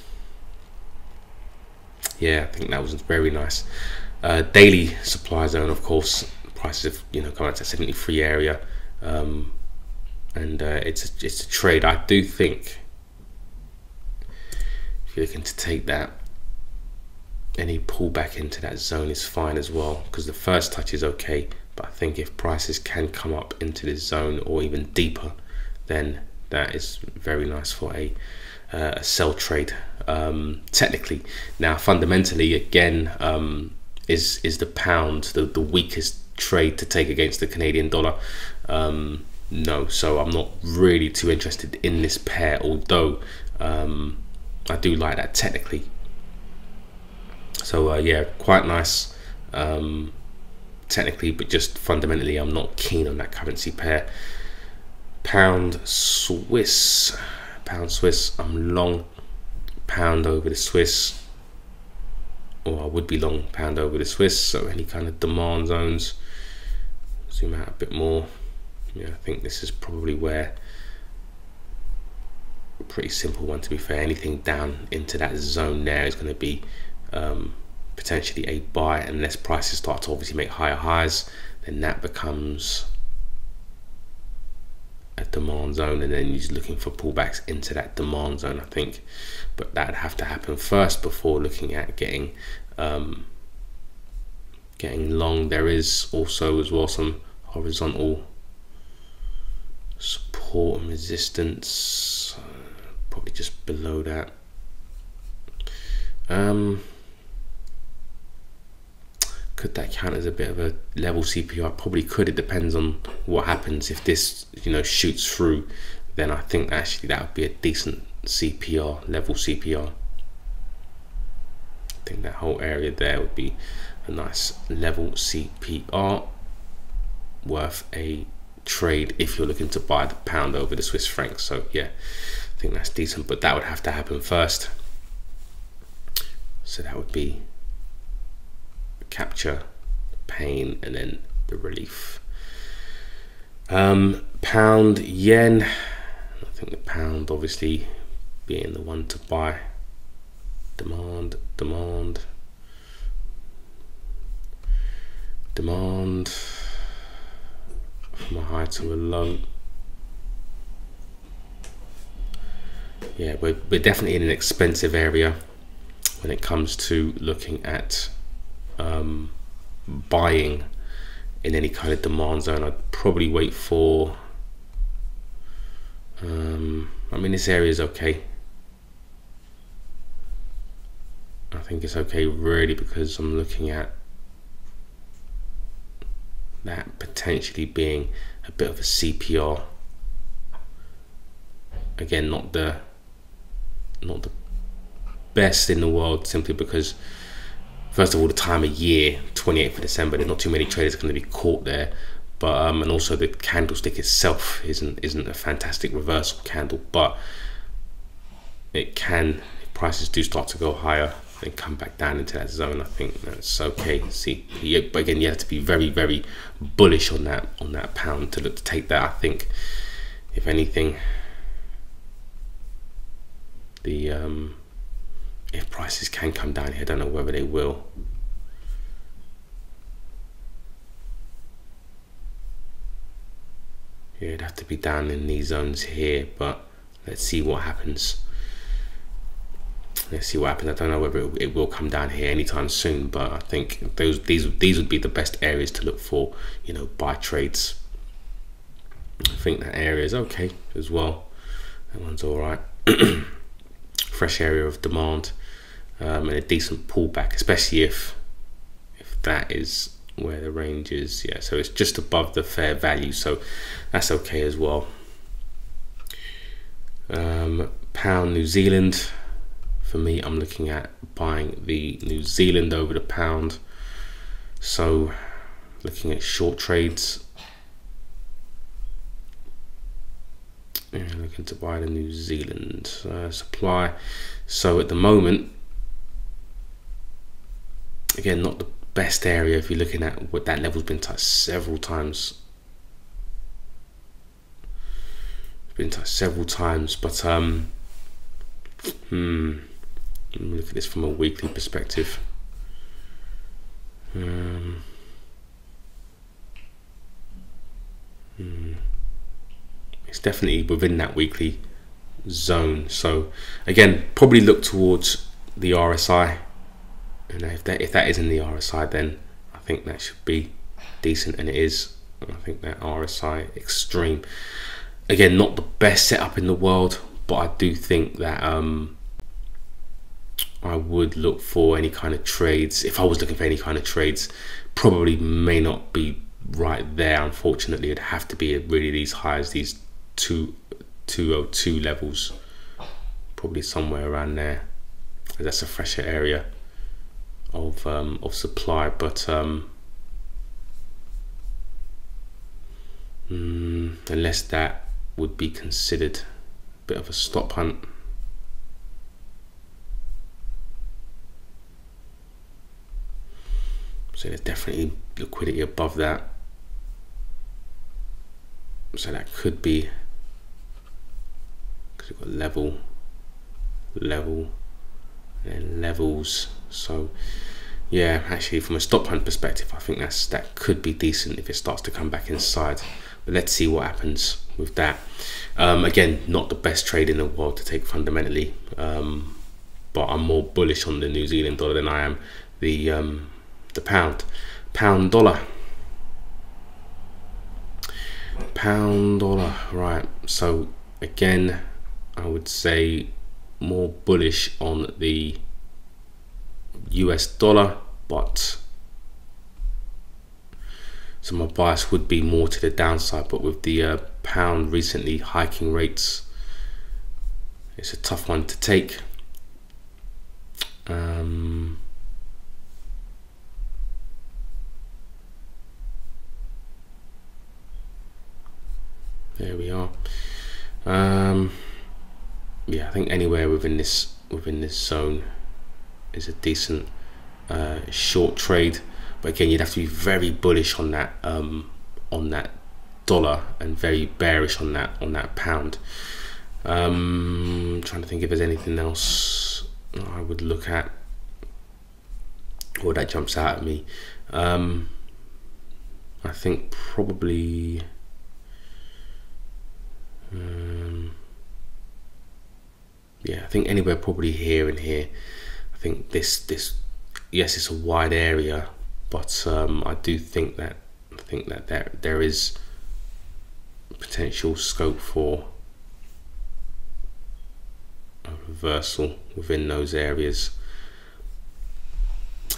yeah, I think that was very nice. Uh, daily supply zone, of course, prices have you know come out to 73 area, um, and uh, it's a, it's a trade. I do think if you're looking to take that, any pullback into that zone is fine as well because the first touch is okay. But I think if prices can come up into this zone or even deeper, then that is very nice for a, uh, a sell trade. Um, technically, now fundamentally, again, um, is is the pound the, the weakest trade to take against the Canadian dollar? Um, no, so I'm not really too interested in this pair, although um, I do like that technically. So uh, yeah, quite nice. Um, technically, but just fundamentally, I'm not keen on that currency pair. Pound Swiss, pound Swiss, I'm long pound over the Swiss, or I would be long pound over the Swiss. So any kind of demand zones, zoom out a bit more. Yeah, I think this is probably where a pretty simple one to be fair. Anything down into that zone there is going to be um, potentially a buy unless prices start to obviously make higher highs then that becomes a demand zone and then just looking for pullbacks into that demand zone I think. But that'd have to happen first before looking at getting um, getting long. There is also as well some horizontal support and resistance probably just below that. Um, could that count as a bit of a level CPR? Probably could. It depends on what happens. If this, you know, shoots through, then I think actually that would be a decent CPR, level CPR. I think that whole area there would be a nice level CPR worth a trade if you're looking to buy the pound over the Swiss franc. So yeah, I think that's decent, but that would have to happen first. So that would be capture, pain, and then the relief. Um, pound yen. I think the pound obviously being the one to buy. Demand, demand, demand from a high to a low. Yeah, we're, we're definitely in an expensive area when it comes to looking at um, buying in any kind of demand zone, I'd probably wait for. Um, I mean, this area is okay. I think it's okay really because I'm looking at that potentially being a bit of a CPR. Again, not the not the best in the world simply because first of all the time of year 28th of december there's not too many traders going to be caught there. But um, and also the candlestick itself isn't isn't a fantastic reversal candle but it can prices do start to go higher and come back down into that zone. I think that's okay see. But again you have to be very very bullish on that on that pound to look to take that. I think if anything the um, if prices can come down here, I don't know whether they will. Yeah, it'd have to be down in these zones here, but let's see what happens. Let's see what happens. I don't know whether it, it will come down here anytime soon, but I think those these these would be the best areas to look for. You know, buy trades. I think that area is okay as well. That one's all right. (clears throat) Fresh area of demand um, and a decent pullback, especially if if that is where the range is. Yeah, so it's just above the fair value, so that's okay as well. Um, pound New Zealand. For me, I'm looking at buying the New Zealand over the pound. So, looking at short trades. And looking to buy the New Zealand uh, supply. So at the moment, again, not the best area if you're looking at what that level's been touched several times. It's been touched several times, but um, hmm, let me look at this from a weekly perspective. Um, hmm, it's definitely within that weekly zone. So again, probably look towards the RSI and if that if that is in the RSI, then I think that should be decent, and it is. I think that RSI extreme. Again, not the best setup in the world, but I do think that um, I would look for any kind of trades. If I was looking for any kind of trades, probably may not be right there. Unfortunately, it'd have to be really these highs, these two, 202 levels, probably somewhere around there. That's a fresher area of um, of supply, but um, mm, unless that would be considered a bit of a stop hunt. So there's definitely liquidity above that. So that could be because we've got level, level, and levels so yeah, actually from a stop hunt perspective, I think that's that could be decent if it starts to come back inside. But let's see what happens with that. Um, again, not the best trade in the world to take fundamentally, um, but I'm more bullish on the New Zealand dollar than I am the um, the pound. Pound dollar. Pound dollar. Right. So again, I would say more bullish on the US dollar, but so my bias would be more to the downside. But with the uh, pound recently hiking rates, it's a tough one to take. Um, there we are. Um, yeah, I think anywhere within this within this zone is a decent uh, short trade. But again, you'd have to be very bullish on that um, on that dollar and very bearish on that on that pound. Um, trying to think if there's anything else I would look at or that jumps out at me. Um, I think probably. Um, yeah, I think anywhere probably here and here think this this yes, it's a wide area, but um, I do think that I think that there there is potential scope for a reversal within those areas.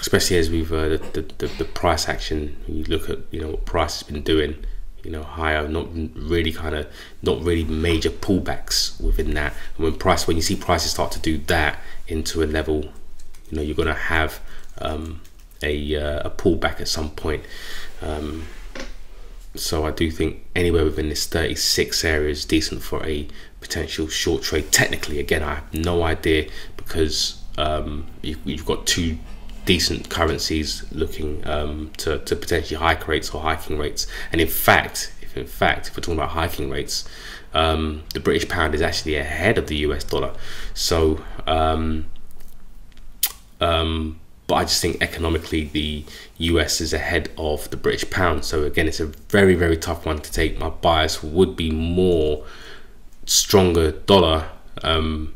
especially as we've uh, the, the, the price action. You look at you know what price has been doing, you know higher, not really kind of not really major pullbacks within that. And when price when you see prices start to do that into a level, you know you're gonna have um, a uh, a pullback at some point. Um, so I do think anywhere within this 36 area is decent for a potential short trade. Technically, again, I have no idea because um, you, have got two decent currencies looking um, to, to potentially hike rates or hiking rates. And in fact, if in fact, if we're talking about hiking rates, um, the British pound is actually ahead of the US dollar. So, um, but I just think economically the US is ahead of the British pound. So again, it's a very very tough one to take. My bias would be more stronger dollar. Um,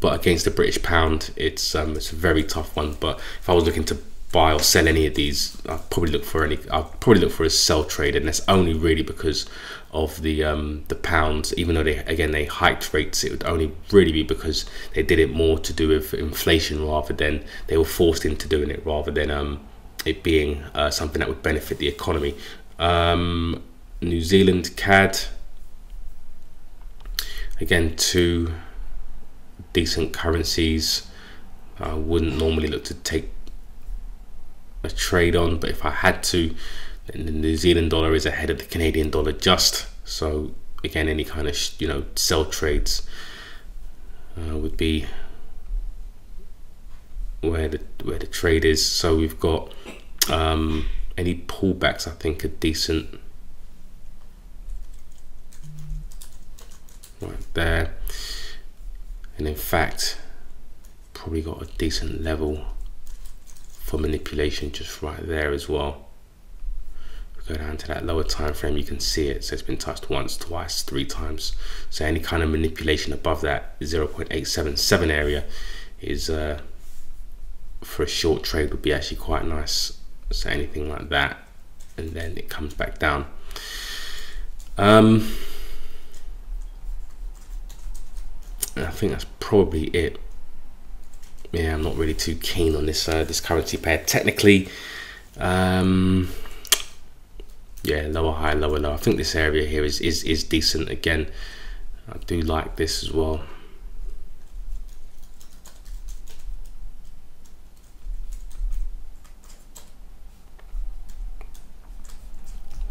but against the British pound, it's um, it's a very tough one. But if I was looking to buy or sell any of these, I'd probably look for any. I'd probably look for a sell trade, and that's only really because of the um, the pounds. Even though they again they hiked rates, it would only really be because they did it more to do with inflation rather than they were forced into doing it rather than um, it being uh, something that would benefit the economy. Um, New Zealand CAD again two decent currencies. I wouldn't normally look to take a trade on, but if I had to, then the New Zealand dollar is ahead of the Canadian dollar just. So again, any kind of you know sell trades uh, would be where the where the trade is. So we've got um, any pullbacks. I think are decent. Right there and in fact probably got a decent level for manipulation just right there as well go down to that lower time frame you can see it so it's been touched once twice three times so any kind of manipulation above that 0.877 area is uh, for a short trade would be actually quite nice so anything like that and then it comes back down um, I think that's probably it. Yeah, I'm not really too keen on this uh, this currency pair. Technically, um, yeah, lower high, lower low. I think this area here is is is decent. Again, I do like this as well.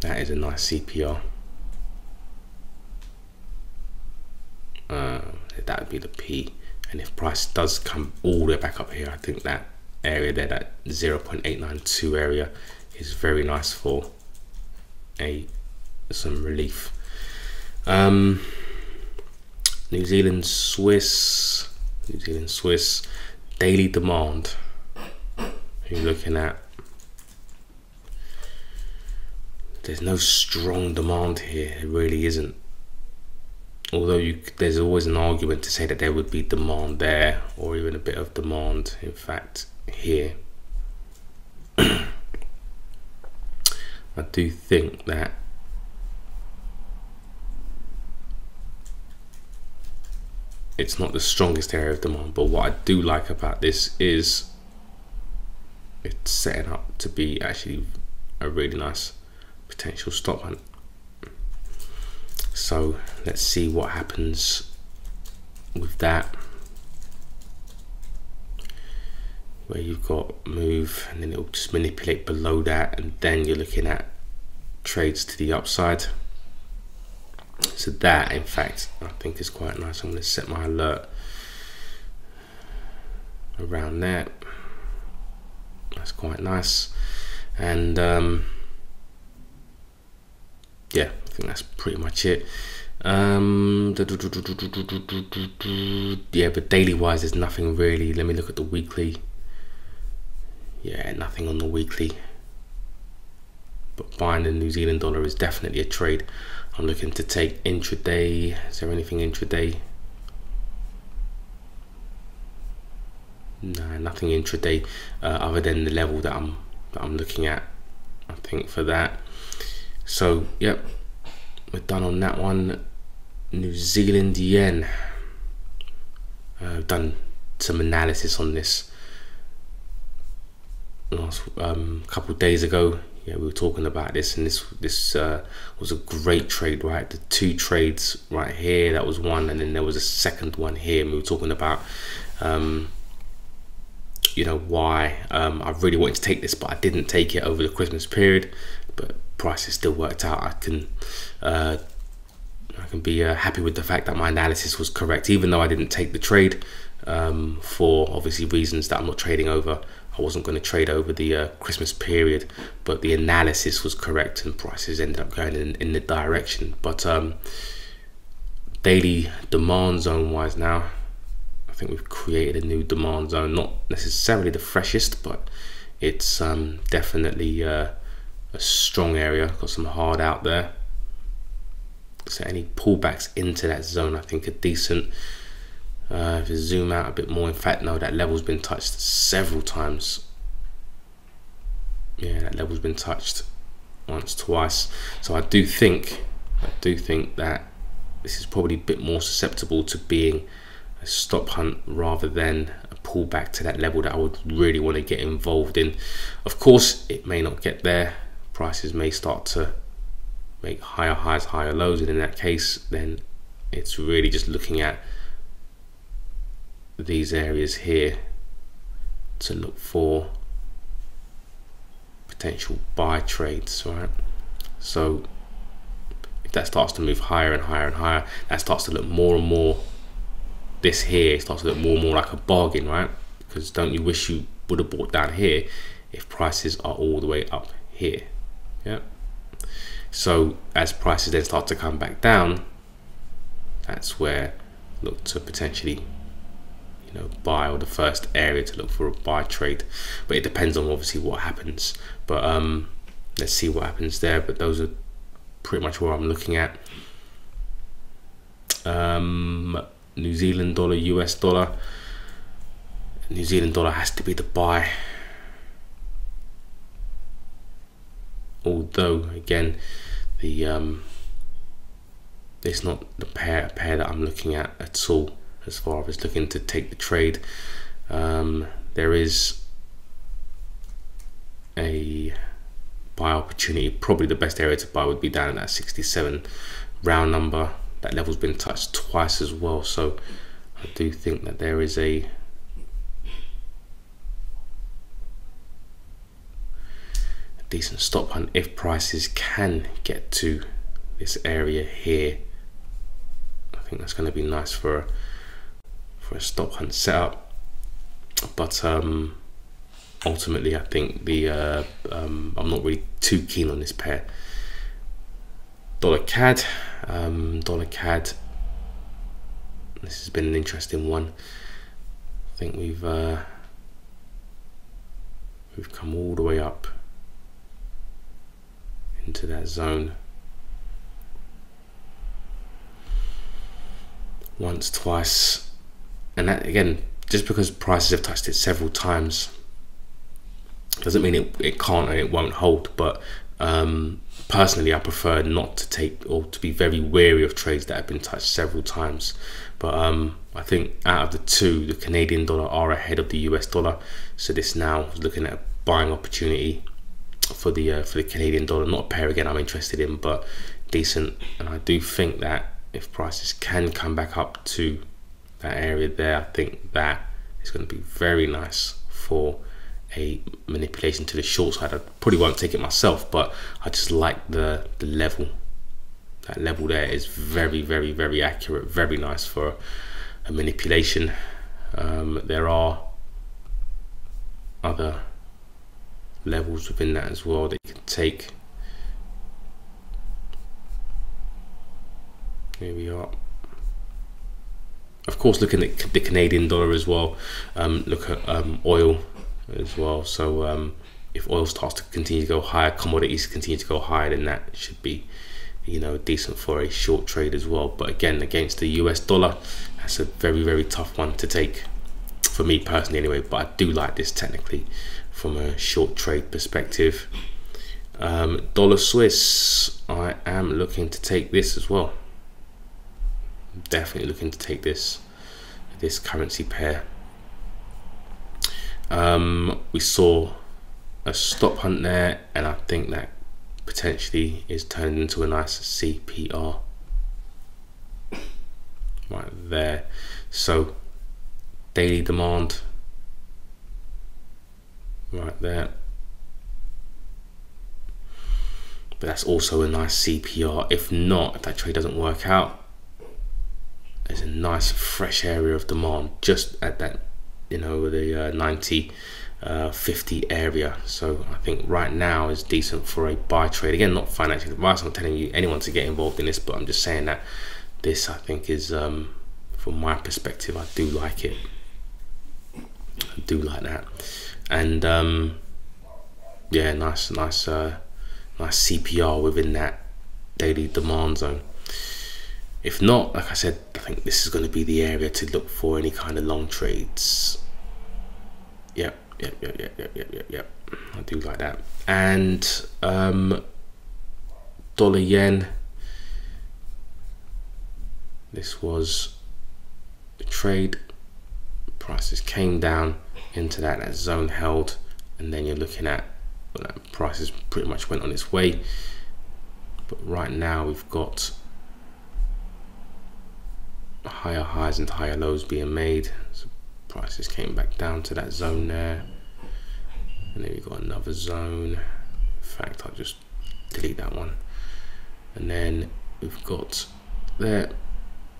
That is a nice CPR. Uh, that would be the P. And if price does come all the way back up here, I think that area there, that 0.892 area is very nice for a some relief. Um, New Zealand Swiss, New Zealand Swiss daily demand. You're looking at. There's no strong demand here. It really isn't although you, there's always an argument to say that there would be demand there or even a bit of demand in fact here do think that it's not the strongest area of demand but what I do like about this is it's setting up to be actually a really nice potential stop hunt so let's see what happens with that. Where you've got move and then it'll just manipulate below that and then you're looking at trades to the upside. So that in fact I think is quite nice. I'm going to set my alert around that. That's quite nice. And um, yeah, I think that's pretty much it. Um, yeah, but daily wise, there's nothing really. Let me look at the weekly. Yeah, nothing on the weekly. But buying the New Zealand dollar is definitely a trade. I'm looking to take intraday. Is there anything intraday? No, nothing intraday uh, other than the level that I'm that I'm looking at. I think for that. So, yep, we're done on that one. New Zealand yen. Uh, I've done some analysis on this. Last um, couple days ago. Yeah, we were talking about this, and this this uh, was a great trade, right? The two trades right here, that was one, and then there was a second one here. And we were talking about, um, you know, why um, I really wanted to take this, but I didn't take it over the Christmas period. But prices still worked out. I can. Uh, I can be uh, happy with the fact that my analysis was correct, even though I didn't take the trade um, for obviously reasons that I'm not trading over. I wasn't going to trade over the uh, Christmas period, but the analysis was correct and prices ended up going in, in the direction. But um, daily demand zone wise now, I think we've created a new demand zone, not necessarily the freshest, but it's um, definitely uh, a strong area. Got some hard out there. So any pullbacks into that zone, I think, are decent. Uh, if you zoom out a bit more, in fact, no, that level's been touched several times. Yeah, that level's been touched once, twice. So I do think, I do think that this is probably a bit more susceptible to being a stop hunt rather than a pullback to that level that I would really want to get involved in. Of course, it may not get there. Prices may start to make higher highs, higher lows, and in that case, then it's really just looking at these areas here to look for potential buy trades, right? So if that starts to move higher and higher and higher, that starts to look more and more. This here starts to look more and more like a bargain, right? Because don't you wish you would have bought down here if prices are all the way up here? Yeah. So as prices then start to come back down, that's where look to potentially you know buy or the first area to look for a buy trade. But it depends on obviously what happens. But um let's see what happens there. But those are pretty much what I'm looking at. Um New Zealand dollar US dollar. New Zealand dollar has to be the buy. Although again the um it's not the pair pair that I'm looking at at all as far as looking to take the trade. Um, there is a buy opportunity. Probably the best area to buy would be down at that 67 round number. That level's been touched twice as well. So I do think that there is a decent stop hunt if prices can get to this area here. I think that's going to be nice for for a stop hunt setup. But um, ultimately, I think the uh, um, I'm not really too keen on this pair. Dollar CAD, um, Dollar CAD. This has been an interesting one. I think we've uh, we've come all the way up into that zone. Once, twice, and that again just because prices have touched it several times doesn't mean it, it can't and it won't hold. But um, personally I prefer not to take or to be very wary of trades that have been touched several times. But um, I think out of the two the Canadian dollar are ahead of the US dollar. So this now is looking at a buying opportunity for the uh, for the Canadian dollar. Not a pair again I'm interested in but decent. And I do think that if prices can come back up to that area there, I think that is going to be very nice for a manipulation to the short side. I probably won't take it myself, but I just like the, the level. That level there is very, very, very accurate, very nice for a manipulation. Um, there are other levels within that as well that you can take. Here we are of course, looking at the Canadian dollar as well. Um, look at um, oil as well. So um, if oil starts to continue to go higher, commodities continue to go higher, then that should be, you know, decent for a short trade as well. But again, against the US dollar, that's a very very tough one to take for me personally, anyway. But I do like this technically from a short trade perspective. Um, dollar Swiss, I am looking to take this as well definitely looking to take this this currency pair. Um, we saw a stop hunt there, and I think that potentially is turned into a nice CPR right there. So daily demand right there. But that's also a nice CPR. If not, if that trade doesn't work out, there's a nice fresh area of demand just at that, you know, the uh, 90 uh, 50 area. So I think right now is decent for a buy trade. Again, not financial advice. I'm telling you anyone to get involved in this, but I'm just saying that this I think is, um, from my perspective, I do like it. I do like that, and um, yeah, nice, nice, uh, nice CPR within that daily demand zone. If not, like I said, I think this is going to be the area to look for any kind of long trades. Yep yep, yep, yep, yep, yep, yep, yep. I do like that. And um, dollar yen. This was the trade. Prices came down into that, that zone held, and then you're looking at well, prices pretty much went on its way. But right now we've got higher highs and higher lows being made. So prices came back down to that zone there. And then we got another zone. In fact I'll just delete that one. And then we've got there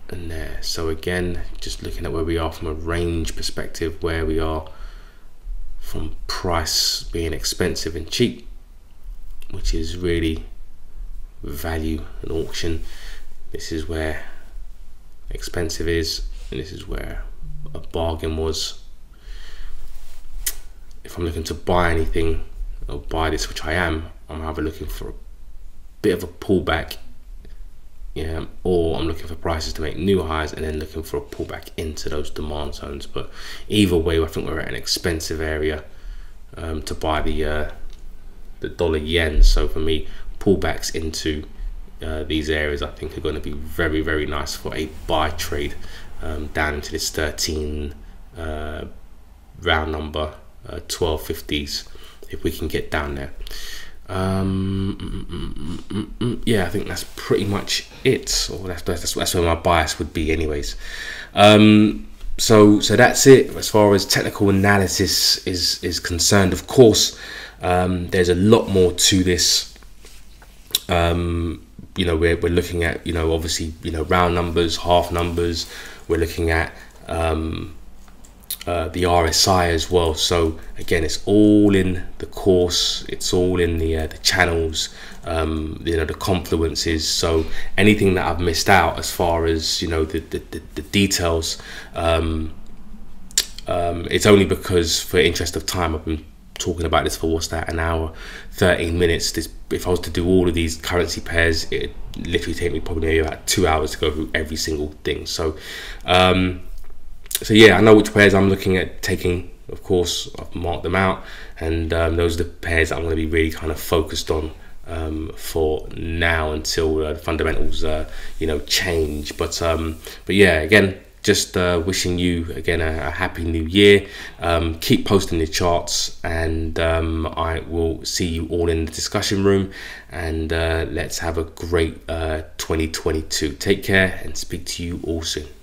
and there. So again just looking at where we are from a range perspective where we are from price being expensive and cheap which is really value and auction. This is where expensive is and this is where a bargain was. If I'm looking to buy anything or buy this, which I am, I'm either looking for a bit of a pullback, yeah, or I'm looking for prices to make new highs and then looking for a pullback into those demand zones. But either way, I think we're at an expensive area um, to buy the uh, the dollar yen. So for me, pullbacks into uh, these areas I think are going to be very very nice for a buy trade um, down into this 13 uh, round number uh, 1250s if we can get down there. Um, mm, mm, mm, yeah I think that's pretty much it. Or that's, that's, that's where my bias would be anyways. Um, so so that's it. As far as technical analysis is is concerned of course um, there's a lot more to this. Um, you know we're, we're looking at you know obviously you know round numbers half numbers we're looking at um, uh, the RSI as well. So again, it's all in the course. It's all in the uh, the channels. Um, you know the confluences. So anything that I've missed out as far as you know the the, the, the details, um, um, it's only because for interest of time I've been talking about this for what's that an hour 13 minutes this if i was to do all of these currency pairs it literally take me probably about two hours to go through every single thing. So um so yeah i know which pairs i'm looking at taking of course i've marked them out and um, those are the pairs i'm going to be really kind of focused on um, for now until uh, the fundamentals uh, you know change. But um, but yeah again just uh, wishing you again a, a happy new year. Um, keep posting the charts, and um, I will see you all in the discussion room. And uh, let's have a great uh, 2022. Take care and speak to you all soon.